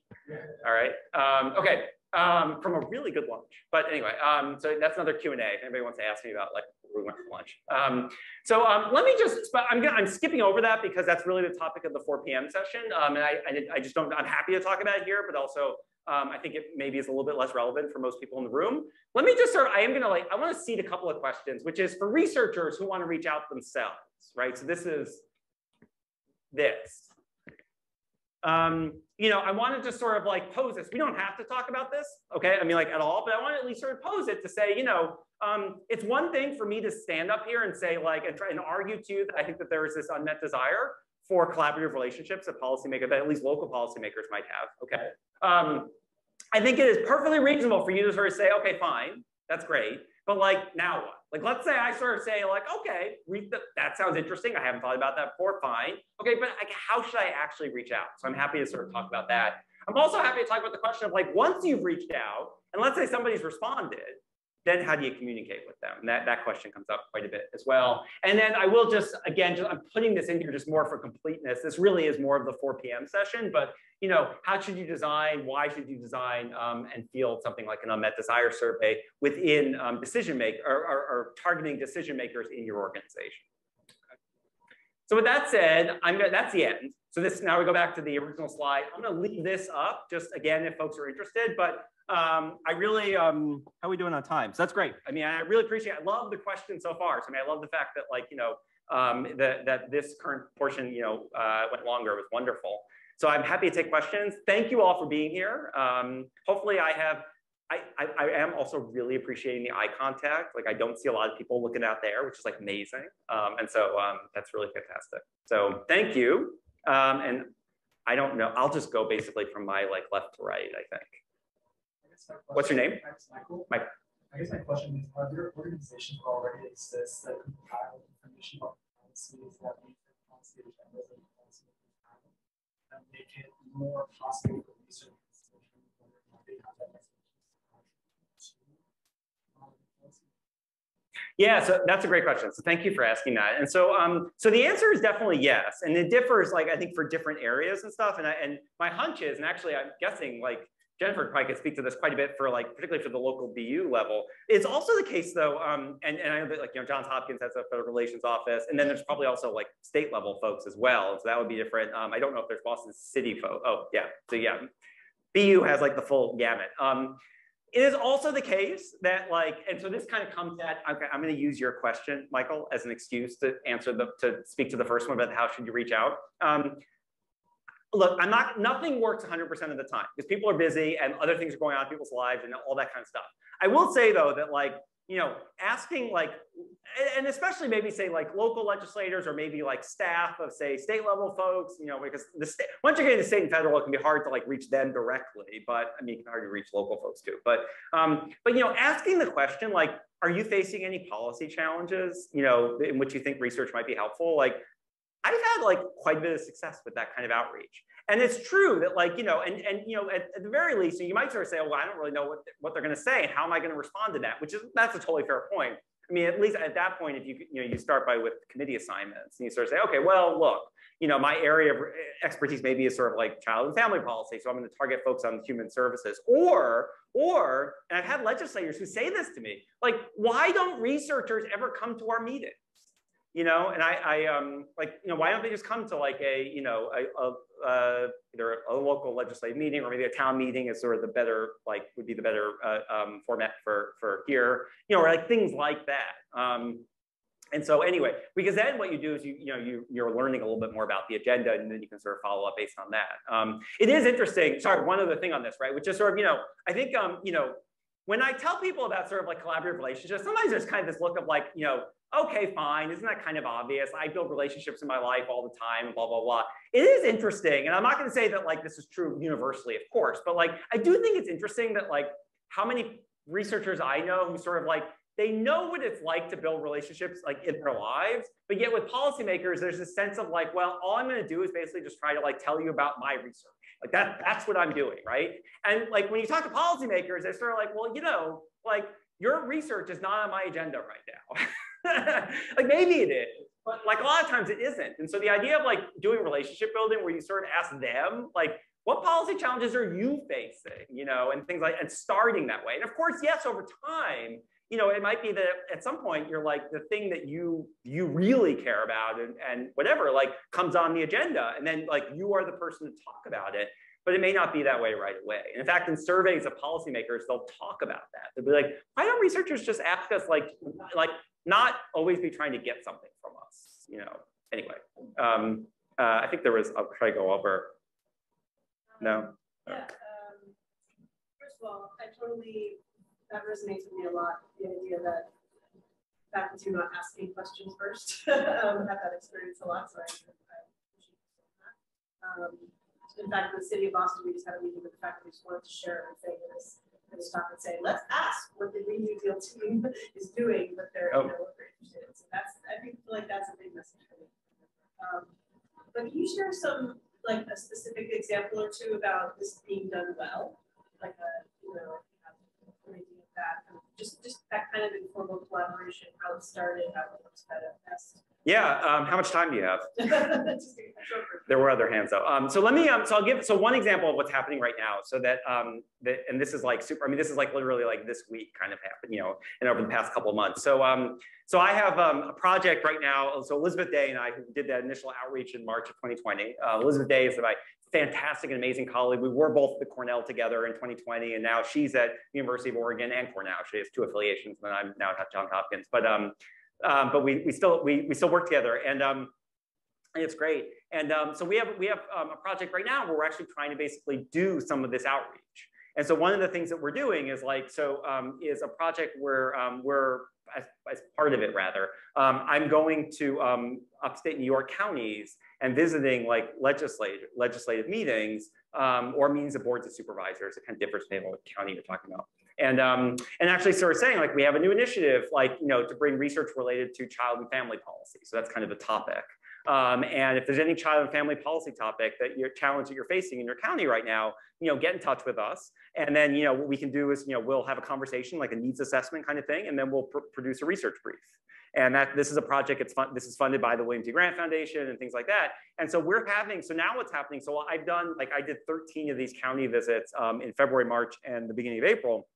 All right, um, okay, um, from a really good lunch. But anyway, um, so that's another Q&A if anybody wants to ask me about like we went for lunch. Um, so um, let me just, I'm, gonna, I'm skipping over that because that's really the topic of the 4 p.m. session. Um, and I, I, I, just don't, I'm happy to talk about it here, but also um, I think it maybe is a little bit less relevant for most people in the room. Let me just start, I am gonna like, I wanna seed a couple of questions, which is for researchers who wanna reach out themselves, right? So this is this. Um, you know, I wanted to sort of like pose this. We don't have to talk about this, okay? I mean, like at all, but I want to at least sort of pose it to say, you know, um, it's one thing for me to stand up here and say like and try and argue to you that I think that there is this unmet desire. for collaborative relationships that policymakers, that at least local policymakers might have. Okay. Um, I think it is perfectly reasonable for you to sort of say, okay, fine, that's great. But like, now what? Like, let's say I sort of say like, okay, we, that sounds interesting. I haven't thought about that before. Fine. Okay, but like, how should I actually reach out? So I'm happy to sort of talk about that. I'm also happy to talk about the question of like, once you've reached out, and let's say somebody's responded, then how do you communicate with them? That, that question comes up quite a bit as well. And then I will just, again, just, I'm putting this in here just more for completeness. This really is more of the 4 p.m. session, but you know, how should you design, why should you design um, and field something like an unmet desire survey within um, decision make or, or, or, targeting decision makers in your organization. So with that said, I'm that's the end. So this now we go back to the original slide. I'm gonna leave this up just again if folks are interested, but um, I really, um, how are we doing on time? So that's great. I mean, I really appreciate, I love the question so far. So I mean, I love the fact that like, you know, um, that, that this current portion, you know, uh, went longer, it was wonderful. So I'm happy to take questions. Thank you all for being here. Um, hopefully I have, I, I, I, am also really appreciating the eye contact. Like I don't see a lot of people looking out there, which is like amazing. Um, and so um, that's really fantastic. So thank you. Um, and I don't know, I'll just go basically from my like left to right, I think. What's your name? Michael. Mike. I guess my question is, are there organizations already exist that compile information about policies that meet the policy agendas and policy and make it more possible for researchers Yeah, so that's a great question. So thank you for asking that. And so, um, so the answer is definitely yes, and it differs, like I think, for different areas and stuff. And I, and my hunch is, and actually, I'm guessing, like Jennifer probably could speak to this quite a bit for like, particularly for the local BU level. It's also the case though, um, and, and I know that like, you know, Johns Hopkins has a federal relations office, and then there's probably also like state level folks as well. So that would be different. Um, I don't know if there's Boston City folks. Oh yeah, so yeah, BU has like the full gamut. Um, it is also the case that like, and so this kind of comes at, okay, I'm going to use your question, Michael, as an excuse to answer the, to speak to the first one about how should you reach out. Um, look, I'm not, nothing works 100% of the time because people are busy and other things are going on in people's lives and all that kind of stuff. I will say though that like, you know, asking like, and especially maybe say like local legislators or maybe like staff of say state level folks, you know, because the state, once you get into state and federal, it can be hard to like reach them directly, but I mean, you can hardly reach local folks too. But, um, but you know, asking the question like, are you facing any policy challenges, you know, in which you think research might be helpful? Like, I've had like quite a bit of success with that kind of outreach. And it's true that like, you know, and, and you know, at, at the very least, you might sort of say, well, I don't really know what, what they're going to say and how am I going to respond to that? Which is, that's a totally fair point. I mean, at least at that point, if you, you know, you start by with committee assignments and you sort of say, okay, well, look, you know, my area of expertise maybe is sort of like child and family policy. So I'm going to target folks on human services or, or, and I've had legislators who say this to me, like, why don't researchers ever come to our meetings? you know, and I, I um, like, you know, why don't they just come to like a, you know, a, a uh, either a local legislative meeting or maybe a town meeting is sort of the better, like, would be the better uh, um, format for for here, you know, or like things like that. Um, and so anyway, because then what you do is you, you know, you, you're learning a little bit more about the agenda and then you can sort of follow up based on that. Um, it is interesting, sorry, one other thing on this, right, which is sort of, you know, I think, um, you know, when I tell people about sort of like collaborative relationships, sometimes there's kind of this look of like, you know, okay, fine, isn't that kind of obvious? I build relationships in my life all the time, blah, blah, blah. It is interesting. And I'm not going to say that like this is true universally, of course, but like I do think it's interesting that like how many researchers I know who sort of like they know what it's like to build relationships like in their lives, but yet with policymakers, there's this sense of like, well, all I'm going to do is basically just try to like tell you about my research. Like that, that's what I'm doing, right? And like when you talk to policymakers, they're sort of like, well, you know, like your research is not on my agenda right now. (laughs) (laughs) like maybe it is, but like a lot of times it isn't. And so the idea of like doing relationship building where you sort of ask them, like, what policy challenges are you facing, you know, and things like, and starting that way. And of course, yes, over time, you know, it might be that at some point you're like the thing that you you really care about and, and whatever like comes on the agenda, and then like you are the person to talk about it. But it may not be that way right away. And in fact, in surveys of policymakers, they'll talk about that. They'll be like, why don't researchers just ask us like, like not always be trying to get something from us, you know. Anyway, um, uh, I think there was, I'll try to go over. No? Yeah, um, first of all, I totally, that resonates with me a lot, the idea that faculty not asking questions first. (laughs) um, I've that experience a lot, so I, I appreciate Um, in fact, in the city of Boston, we just had a meeting with the faculty, just wanted to share everything in this, this talk and say, let's ask what the Green New Deal team (laughs) is doing, what they're, Oh. you know, what they're interested in. So that's, I think, feel like that's a big message for me. Um, but can you share some, like a specific example or two about this being done well? Like a, you know, an idea of that, just, just that kind of informal collaboration, how it started, how it works better, best. Yeah, um, how much time do you have? (laughs) Just a short version. There were other hands though. Um, so let me, um, so I'll give, so one example of what's happening right now. So that, um, that, and this is like super, I mean, this is like literally like this week kind of happened, you know, and over the past couple of months. So, um, so I have, um, a project right now. So Elizabeth Day and I did that initial outreach in March of 2020. Uh, Elizabeth Day is my fantastic and amazing colleague. We were both at Cornell together in 2020, and now she's at University of Oregon and Cornell. She has two affiliations, and I'm now at Johns Hopkins. But, um, um, but we, we still, we, we still work together. And, um, it's great. And um, so we have we have um, a project right now where we're actually trying to basically do some of this outreach. And so one of the things that we're doing is like so um, is a project where um, we're as, as part of it rather. I'm going to upstate New York counties and visiting like legislative legislative meetings or meetings of boards of supervisors. It kind of differs depending on what county you're talking about. And um, and actually sort of saying like we have a new initiative like you know to bring research related to child and family policy. So that's kind of the topic. Um, and if there's any child and family policy topic that you're challenge that you're facing in your county right now, you know, get in touch with us. And then, you know, what we can do is, you know, we'll have a conversation, like a needs assessment kind of thing, and then we'll pr produce a research brief. And that this is a project, it's fun, this is funded by the William T. Grant Foundation and things like that. And so we're having, so now what's happening, so I've done, like I did 13 of these county visits um, in February, March, and the beginning of April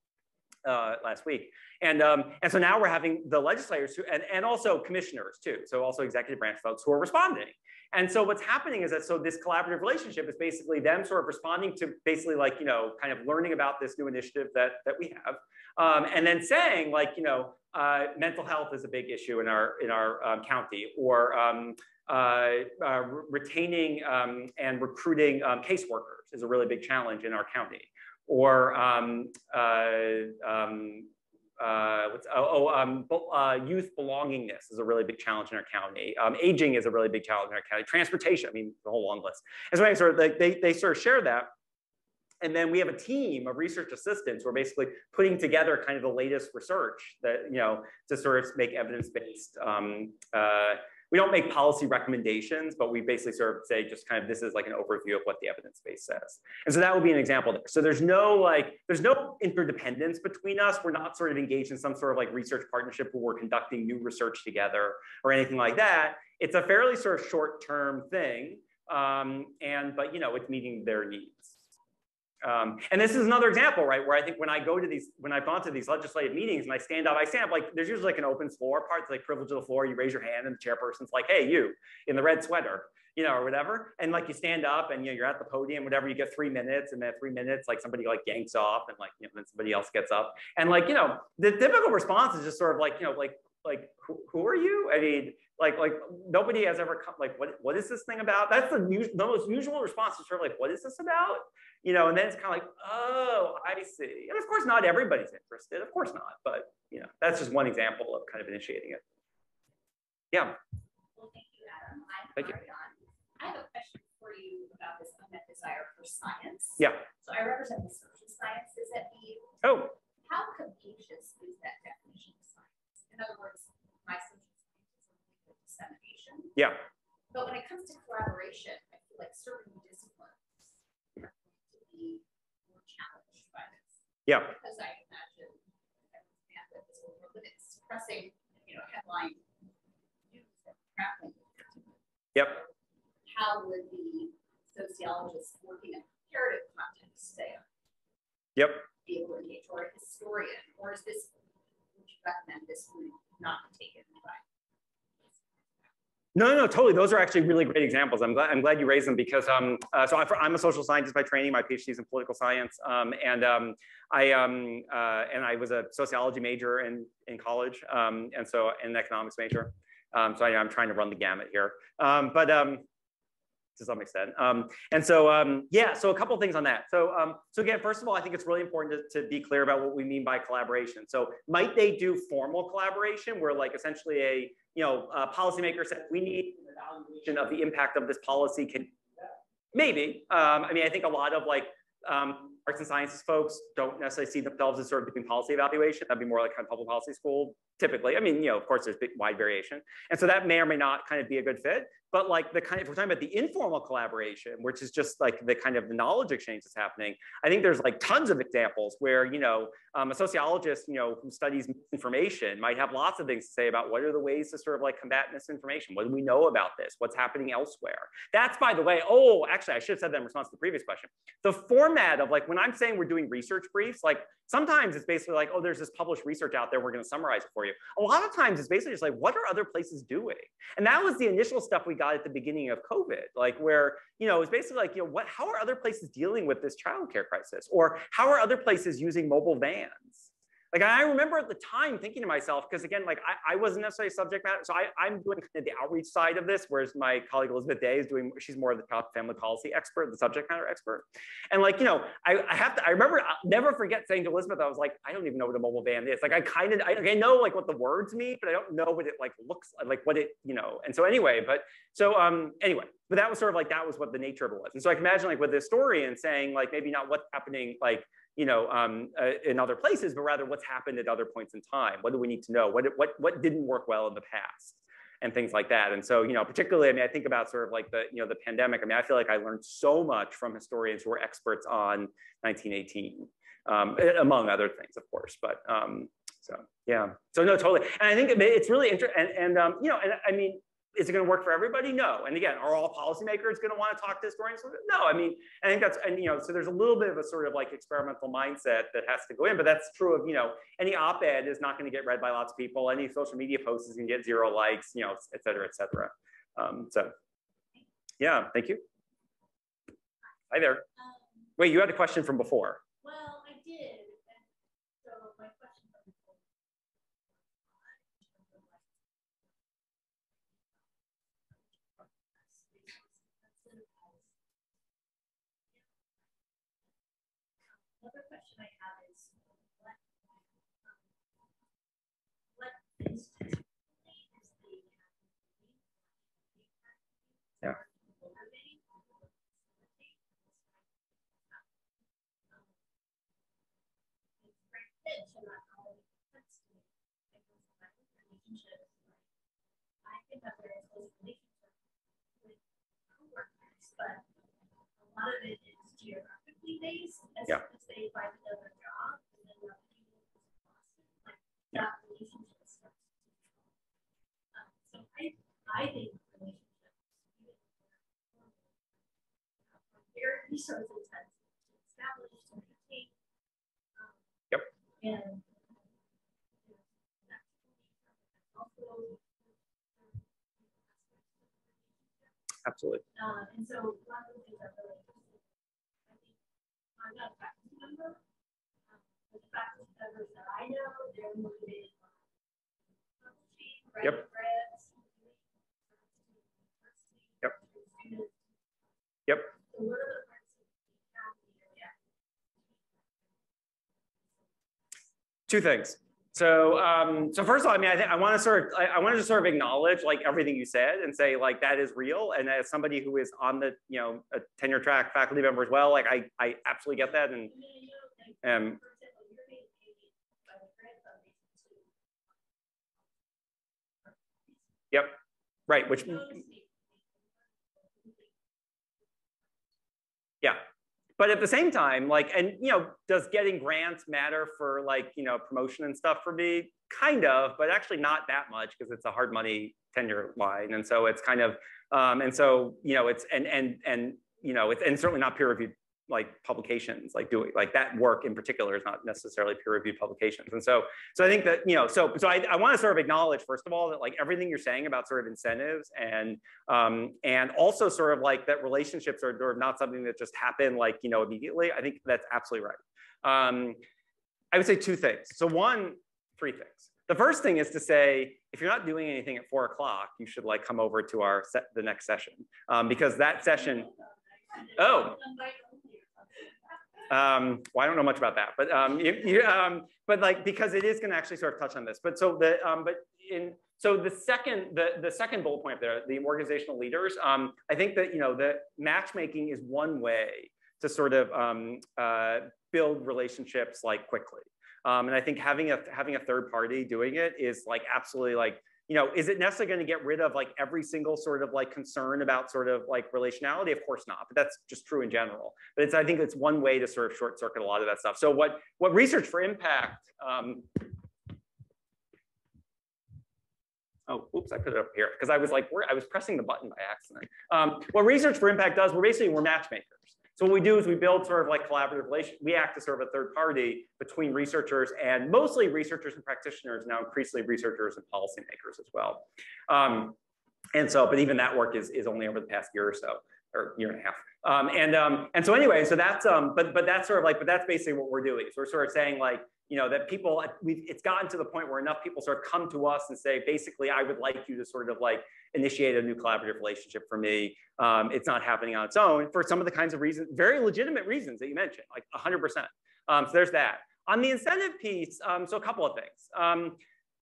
uh, last week. And, um, and so now we're having the legislators who, and, and also commissioners too. So also executive branch folks who are responding. And so what's happening is that, so this collaborative relationship is basically them sort of responding to basically like, you know, kind of learning about this new initiative that, that we have. Um, and then saying like, you know, uh, mental health is a big issue in our, in our um, county or um, uh, uh, retaining um, and recruiting um, caseworkers is a really big challenge in our county or um, uh, um, uh, oh, oh um, uh, youth belongingness is a really big challenge in our county. Um, aging is a really big challenge in our county. Transportation, I mean, the whole long list. And so I sort of like they, they sort of share that. And then we have a team of research assistants who are basically putting together kind of the latest research that, you know, to sort of make evidence-based um, uh, we don't make policy recommendations, but we basically sort of say just kind of this is like an overview of what the evidence base says. And so that would be an example there. So there's no like, there's no interdependence between us. We're not sort of engaged in some sort of like research partnership where we're conducting new research together or anything like that. It's a fairly sort of short term thing. Um, and, but you know, it's meeting their needs. Um, and this is another example, right, where I think when I go to these, when I've gone to these legislative meetings and I stand up, I stand up like there's usually like an open floor part, like privilege of the floor. You raise your hand and the chairperson's like, "Hey, you in the red sweater," you know, or whatever. And like you stand up and you know, you're at the podium, whatever. You get three minutes, and then three minutes, like somebody like yanks off, and like you know, then somebody else gets up, and like you know, the typical response is just sort of like you know, like like who, who are you? I mean, like like nobody has ever come like what what is this thing about? That's the, the most usual response is sort of like what is this about? You know, and then it's kind of like oh I see. And of course, not everybody's interested. Of course not. But you know, that's just one example of kind of initiating it. Yeah. Well, thank you, Adam. I'm Thank you. I have a question for you about this unmet desire for science. Yeah. So I represent the social sciences at the Oh, How capacious is that definition of science? In other words, my social science is a for dissemination. yeah. But when it comes to collaboration, I feel like certain disciplines are going to be more challenged by this. Yeah. Because I imagine that is over limits suppressing, you know, headline news grappling. Yep. How would the sociologists working in comparative context say Yep. be able to engage, or a historian, or is this, would you recommend this route not taken by? No, no, totally. Those are actually really great examples. I'm glad, I'm glad you raised them because um, uh, so I'm, a social scientist by training. My PhD is in political science, um, and um, I um, uh, and I was a sociology major in in college, um, and so an economics major. Um, so I, I'm trying to run the gamut here, um, but um, to some extent. Um, and so, um, yeah, so a couple things on that. So, um, so again, first of all, I think it's really important to, to be clear about what we mean by collaboration. So might they do formal collaboration where like essentially a, you know, a policymaker said, we need an evaluation of the impact of this policy. Can maybe. Um, I mean, I think a lot of like um, arts and sciences folks don't necessarily see themselves as sort of doing policy evaluation. That'd be more like kind of public policy school typically. I mean, you know, of course, there's wide variation. And so that may or may not kind of be a good fit. But like the kind of, if we're talking about the informal collaboration, which is just like the kind of the knowledge exchange that's happening, I think there's like tons of examples where, you know, um, a sociologist, you know, who studies information might have lots of things to say about what are the ways to sort of like combat misinformation? What do we know about this? What's happening elsewhere? That's by the way, oh, actually, I should have said that in response to the previous question. The format of like, when I'm saying we're doing research briefs, like sometimes it's basically like, oh, there's this published research out there, we're gonna summarize it for you. A lot of times it's basically just like, what are other places doing? And that was the initial stuff we got at the beginning of COVID, like where, you know, it's basically like, you know, what, how are other places dealing with this childcare crisis? Or how are other places using mobile vans? Like I remember at the time thinking to myself, because again, like I, I, wasn't necessarily subject matter. So I, I'm doing kind of the outreach side of this, whereas my colleague Elizabeth Day is doing, she's more of the top family policy expert, the subject matter expert. And like, you know, I, I have to, I remember, I'll never forget saying to Elizabeth, I was like, I don't even know what a mobile van is. Like I kind of, I, I know like what the words mean, but I don't know what it like looks like, like what it, you know. And so anyway, but so um anyway, but that was sort of like, that was what the nature of it was. And so I can imagine like with the historian saying like, maybe not what's happening like, you know, um, uh, in other places, but rather what's happened at other points in time. What do we need to know? What, what, what didn't work well in the past? and things like that. And so, you know, particularly, I mean, I think about sort of like the, you know, the pandemic. I mean, I feel like I learned so much from historians who are experts on 1918, um, among other things, of course. But um, so, yeah. So no, totally. And I think it's really interesting. And, and um, you know, and I mean, is it going to work for everybody? No. And again, are all policymakers going to want to talk to historians? No. I mean, I think that's and you know, so there's a little bit of a sort of like experimental mindset that has to go in, but that's true of you know, any op-ed is not going to get read by lots of people. Any social media post is going to get zero likes, you know, et cetera, et cetera. Um, so, yeah, thank you. Hi there. Wait, you had a question from before. Well, I did. Another question I have is what, um, what institutionally is the Yeah. I think that there is close relationship with coworkers, but a lot of it is geographically based as Yeah. they find another job and then Yeah. that relationship starts to develop. Um, so I, I think relationships even are very resource intensive to establish to maintain. Um, Yep. And you know, that's also Absolutely. uh, and so one of the things I'm really interested I think, I'm not a faculty member, um, but the faculty members that I know, they're motivated by publishing, writing Yep. grants, Yep. students. Yep. So what are the parts of the academy area? Two things. So, um, so first of all, I mean, I think I want to sort of, I, I want to sort of acknowledge like everything you said and say like that is real. And as somebody who is on the, you know, a tenure track faculty member as well, like I, I absolutely get that. And Um, yep, right. Which, yeah. But at the same time, like, and you know, does getting grants matter for like, you know, promotion and stuff for me? Kind of, but actually not that much because it's a hard money tenure line. And so it's kind of, um, and so, you know, it's, and, and, and, you know, it's, and certainly not peer reviewed like publications, like doing, like that work in particular is not necessarily peer reviewed publications. And so, so I think that, you know, so, so I, I want to sort of acknowledge, first of all, that like everything you're saying about sort of incentives and, um, and also sort of like that relationships are sort of not something that just happen like, you know, immediately. I think that's absolutely right. Um, I would say two things. So one, three things. The first thing is to say, if you're not doing anything at four o'clock, you should like come over to our set, the next session um, because that session, oh, um, well, I don't know much about that, but um, you, you, um, but like because it is going to actually sort of touch on this. But so the um, but in so the second the the second bullet point there, the organizational leaders. Um, I think that you know the matchmaking is one way to sort of um, uh, build relationships like quickly. Um, and I think having a having a third party doing it is like absolutely like you know is it necessarily going to get rid of like every single sort of like concern about sort of like relationality? Of course not, but that's just true in general. But it's I think it's one way to sort of short circuit a lot of that stuff. So what what research for impact um, Oh, oops, I put it up here because I was like, I was pressing the button by accident. Um, what Research for Impact does, we're basically, we're matchmakers. So what we do is we build sort of like collaborative relation. We act as sort of a third party between researchers and mostly researchers and practitioners, now increasingly researchers and policymakers as well. Um, and so, but even that work is, is only over the past year or so, or year and a half. Um, and um, and so anyway, so that's um, but but that's sort of like, but that's basically what we're doing. So we're sort of saying like, you know, that people, we've, it's gotten to the point where enough people sort of come to us and say, basically, I would like you to sort of like initiate a new collaborative relationship for me. Um, it's not happening on its own for some of the kinds of reasons, very legitimate reasons that you mentioned, like 100%. Um, so there's that. On the incentive piece, um, so a couple of things. Um,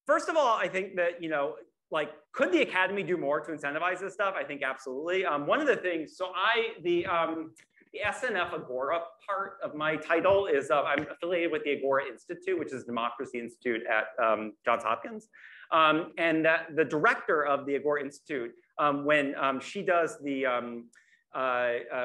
first of all, I think that, you know, like, could the academy do more to incentivize this stuff? I think absolutely. Um, one of the things, so I, the, um, the SNF Agora part of my title is uh, I'm affiliated with the Agora Institute, which is democracy institute at um, Johns Hopkins. Um, and that the director of the Agora Institute, um, when um, she does the, um, uh, uh,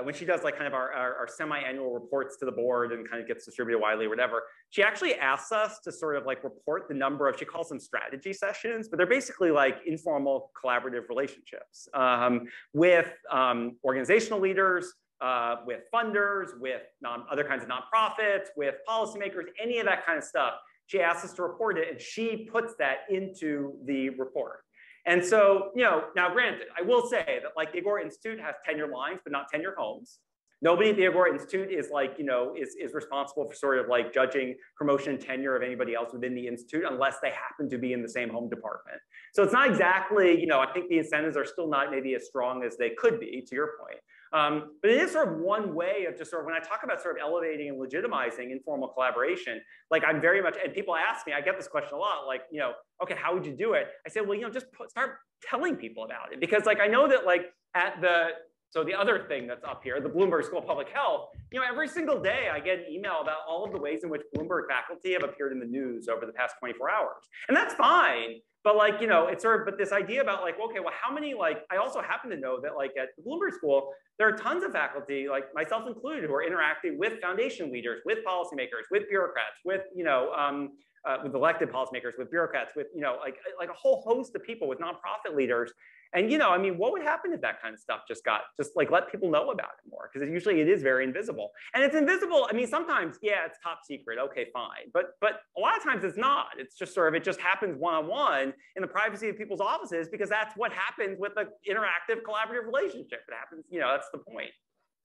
when she does like kind of our, our, our semi-annual reports to the board and kind of gets distributed widely or whatever, she actually asks us to sort of like report the number of, she calls them strategy sessions, but they're basically like informal collaborative relationships um, with um, organizational leaders, uh, with funders, with non, other kinds of nonprofits, with policymakers, any of that kind of stuff. She asks us to report it and she puts that into the report. And so, you know, now granted, I will say that like the Agora Institute has tenure lines, but not tenure homes. Nobody at the Agora Institute is like, you know, is, is responsible for sort of like judging promotion and tenure of anybody else within the Institute unless they happen to be in the same home department. So it's not exactly, you know, I think the incentives are still not maybe as strong as they could be, to your point. Um, but it is sort of one way of just sort of when I talk about sort of elevating and legitimizing informal collaboration, like I'm very much, and people ask me, I get this question a lot, like, you know, okay, how would you do it? I say, well, you know, just put, start telling people about it because like I know that like at the so the other thing that's up here, the Bloomberg School of Public Health, you know, every single day I get an email about all of the ways in which Bloomberg faculty have appeared in the news over the past 24 hours. And that's fine. But like, you know, it's sort of, but this idea about like, okay, well, how many, like, I also happen to know that like at the Bloomberg School, there are tons of faculty, like myself included, who are interacting with foundation leaders, with policymakers, with bureaucrats, with, you know, um, uh, with elected policymakers, with bureaucrats, with, you know, like, like a whole host of people, with nonprofit leaders and you know, I mean, what would happen if that kind of stuff just got just like let people know about it more? Because usually it is very invisible, and it's invisible. I mean, sometimes yeah, it's top secret. Okay, fine, but but a lot of times it's not. It's just sort of it just happens one on one in the privacy of people's offices because that's what happens with an interactive collaborative relationship. It happens, you know, that's the point,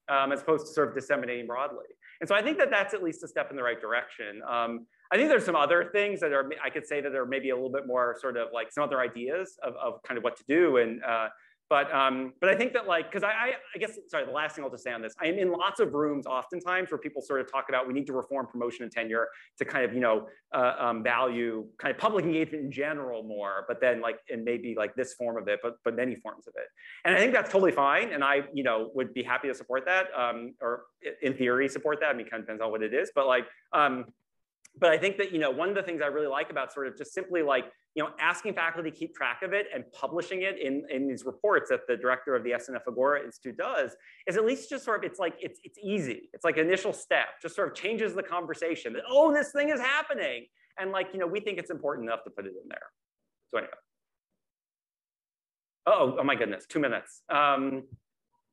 um, as opposed to sort of disseminating broadly. And so I think that that's at least a step in the right direction. Um, I think there's some other things that are, I could say that are maybe a little bit more sort of like some other ideas of, of kind of what to do. And, uh, but, um, but I think that like, cause I, I, I, guess, sorry, the last thing I'll just say on this, I am in lots of rooms oftentimes where people sort of talk about we need to reform promotion and tenure to kind of, you know, uh, um, value kind of public engagement in general more, but then like, and maybe like this form of it, but, but many forms of it. And I think that's totally fine. And I, you know, would be happy to support that um, or in theory support that. I mean, kind of depends on what it is, but like, um, but I think that, you know, one of the things I really like about sort of just simply like, you know, asking faculty to keep track of it and publishing it in, in these reports that the director of the SNF Agora Institute does is at least just sort of, it's like, it's, it's easy. It's like initial step, just sort of changes the conversation that, oh, this thing is happening. And like, you know, we think it's important enough to put it in there. So anyway. Oh, oh my goodness, two minutes. Um,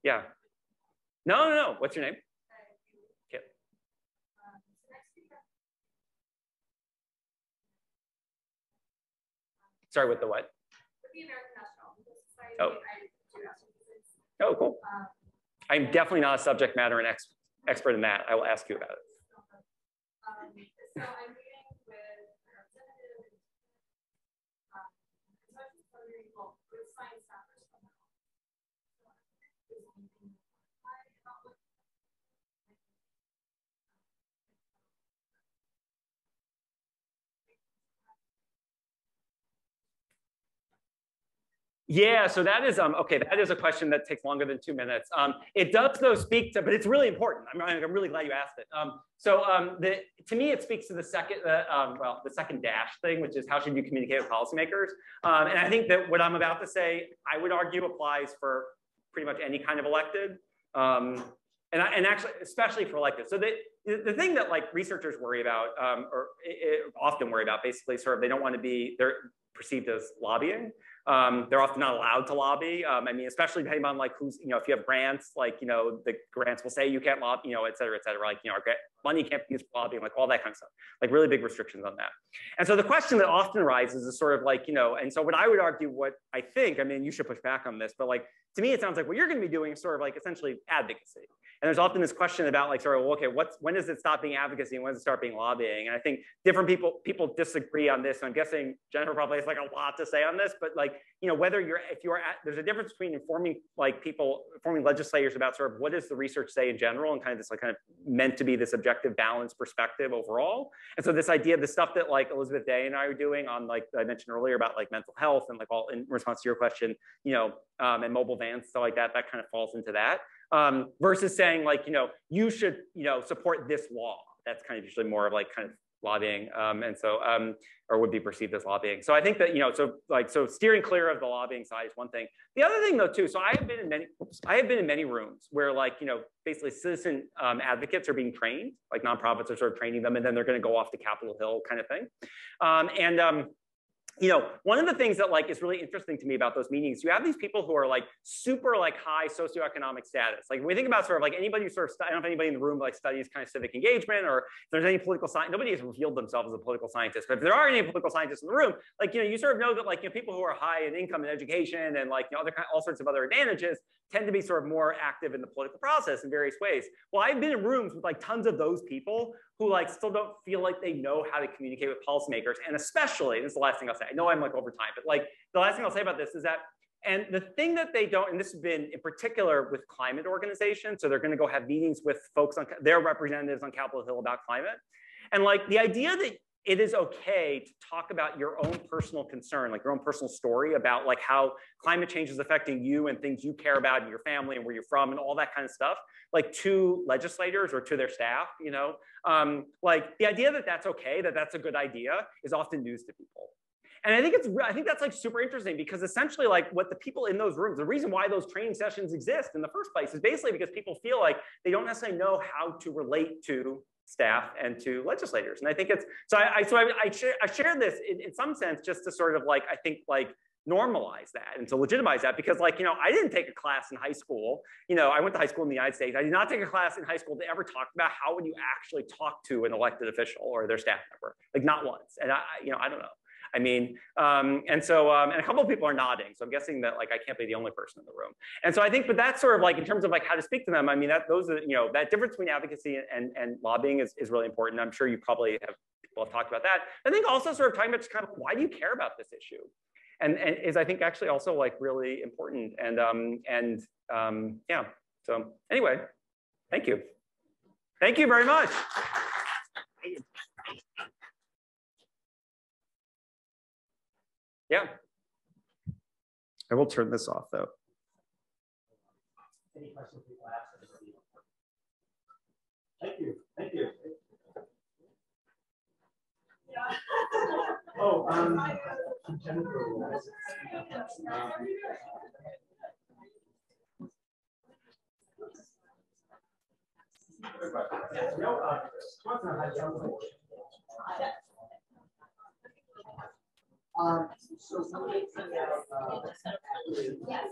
yeah. No, no, no. What's your name? Sorry, with the what? With the American National Society, Oh. oh, cool. Um, I'm definitely not a subject matter and ex expert in that. I will ask you about it. um, so I'm meeting with a representative, um, so I was just wondering, well, with science staffers from now. Is anything about what Yeah, so that is um okay. That is a question that takes longer than two minutes. Um, it does though speak to, but it's really important. I'm, I'm really glad you asked it. Um, so um, the to me it speaks to the second, uh, um, well, the second dash thing, which is how should you communicate with policymakers? Um, and I think that what I'm about to say, I would argue applies for pretty much any kind of elected. Um, and, I, and actually, especially for elected. So the, the thing that like researchers worry about, um, or it, it often worry about, basically, sort of, they don't want to be they're perceived as lobbying. Um, they're often not allowed to lobby. Um, I mean, especially depending on like who's, you know, if you have grants, like, you know, the grants will say you can't lobby, you know, et cetera, et cetera. Like, you know, money can't be used for lobbying, like all that kind of stuff, like really big restrictions on that. And so the question that often arises is sort of like, you know, and so what I would argue, what I think, I mean, you should push back on this, but like, to me, it sounds like what you're going to be doing is sort of like essentially advocacy. And there's often this question about like sort of, well, okay, what's when does it stop being advocacy and when does it start being lobbying? And I think different people people disagree on this. So I'm guessing Jennifer probably has like a lot to say on this, but like, you know, whether you're if you're at there's a difference between informing like people, informing legislators about sort of what does the research say in general and kind of this like kind of meant to be this objective balanced perspective overall. And so this idea the stuff that like Elizabeth Day and I are doing on like I mentioned earlier about like mental health and like all in response to your question, you know, um, and mobile vans, stuff like that, that kind of falls into that um, versus saying like, you know, you should, you know, support this law. That's kind of usually more of like kind of lobbying. Um, and so, um, or would be perceived as lobbying. So I think that, you know, so like, so steering clear of the lobbying side is one thing. The other thing though, too, so I have been in many, I have been in many rooms where like, you know, basically citizen um, advocates are being trained, like nonprofits are sort of training them and then they're going to go off to Capitol Hill kind of thing. Um, and, um, you know, one of the things that like is really interesting to me about those meetings, you have these people who are like super like high socioeconomic status. Like when we think about sort of like anybody who sort of, I don't know if anybody in the room like studies kind of civic engagement or if there's any political science, nobody has revealed themselves as a political scientist, but if there are any political scientists in the room, like, you know, you sort of know that like, you know, people who are high in income and education and like, you know, other kind, all sorts of other advantages tend to be sort of more active in the political process in various ways. Well, I've been in rooms with like tons of those people who like still don't feel like they know how to communicate with policymakers. And especially, this is the last thing I'll say. I know I'm like over time, but like the last thing I'll say about this is that, and the thing that they don't, and this has been in particular with climate organizations, so they're gonna go have meetings with folks on their representatives on Capitol Hill about climate. And like the idea that it is okay to talk about your own personal concern, like your own personal story about like how climate change is affecting you and things you care about and your family and where you're from and all that kind of stuff, like to legislators or to their staff, you know, um, like the idea that that's okay, that that's a good idea is often news to people. And I think it's, I think that's like super interesting because essentially like what the people in those rooms, the reason why those training sessions exist in the first place is basically because people feel like they don't necessarily know how to relate to staff and to legislators. And I think it's, so I, I so I, I, share, I share this in, in some sense just to sort of like, I think like normalize that and to legitimize that because like, you know, I didn't take a class in high school. You know, I went to high school in the United States. I did not take a class in high school to ever talk about how would you actually talk to an elected official or their staff member, like not once. And I, you know, I don't know. I mean, um, and so, um, and a couple of people are nodding. So I'm guessing that like, I can't be the only person in the room. And so I think, but that's sort of like, in terms of like how to speak to them, I mean, that those are, you know, that difference between advocacy and, and lobbying is, is really important. I'm sure you probably have, people have talked about that. I think also sort of talking about just kind of why do you care about this issue? And, and is I think actually also like really important. And, um, and um, yeah, so anyway, thank you. Thank you very much. Yeah. I will turn this off though. Any questions people ask? Thank you. Thank you. Yeah. Oh, um, Jennifer. was, um, No, uh, Swanson had something. Um, so some of out. Uh, yes.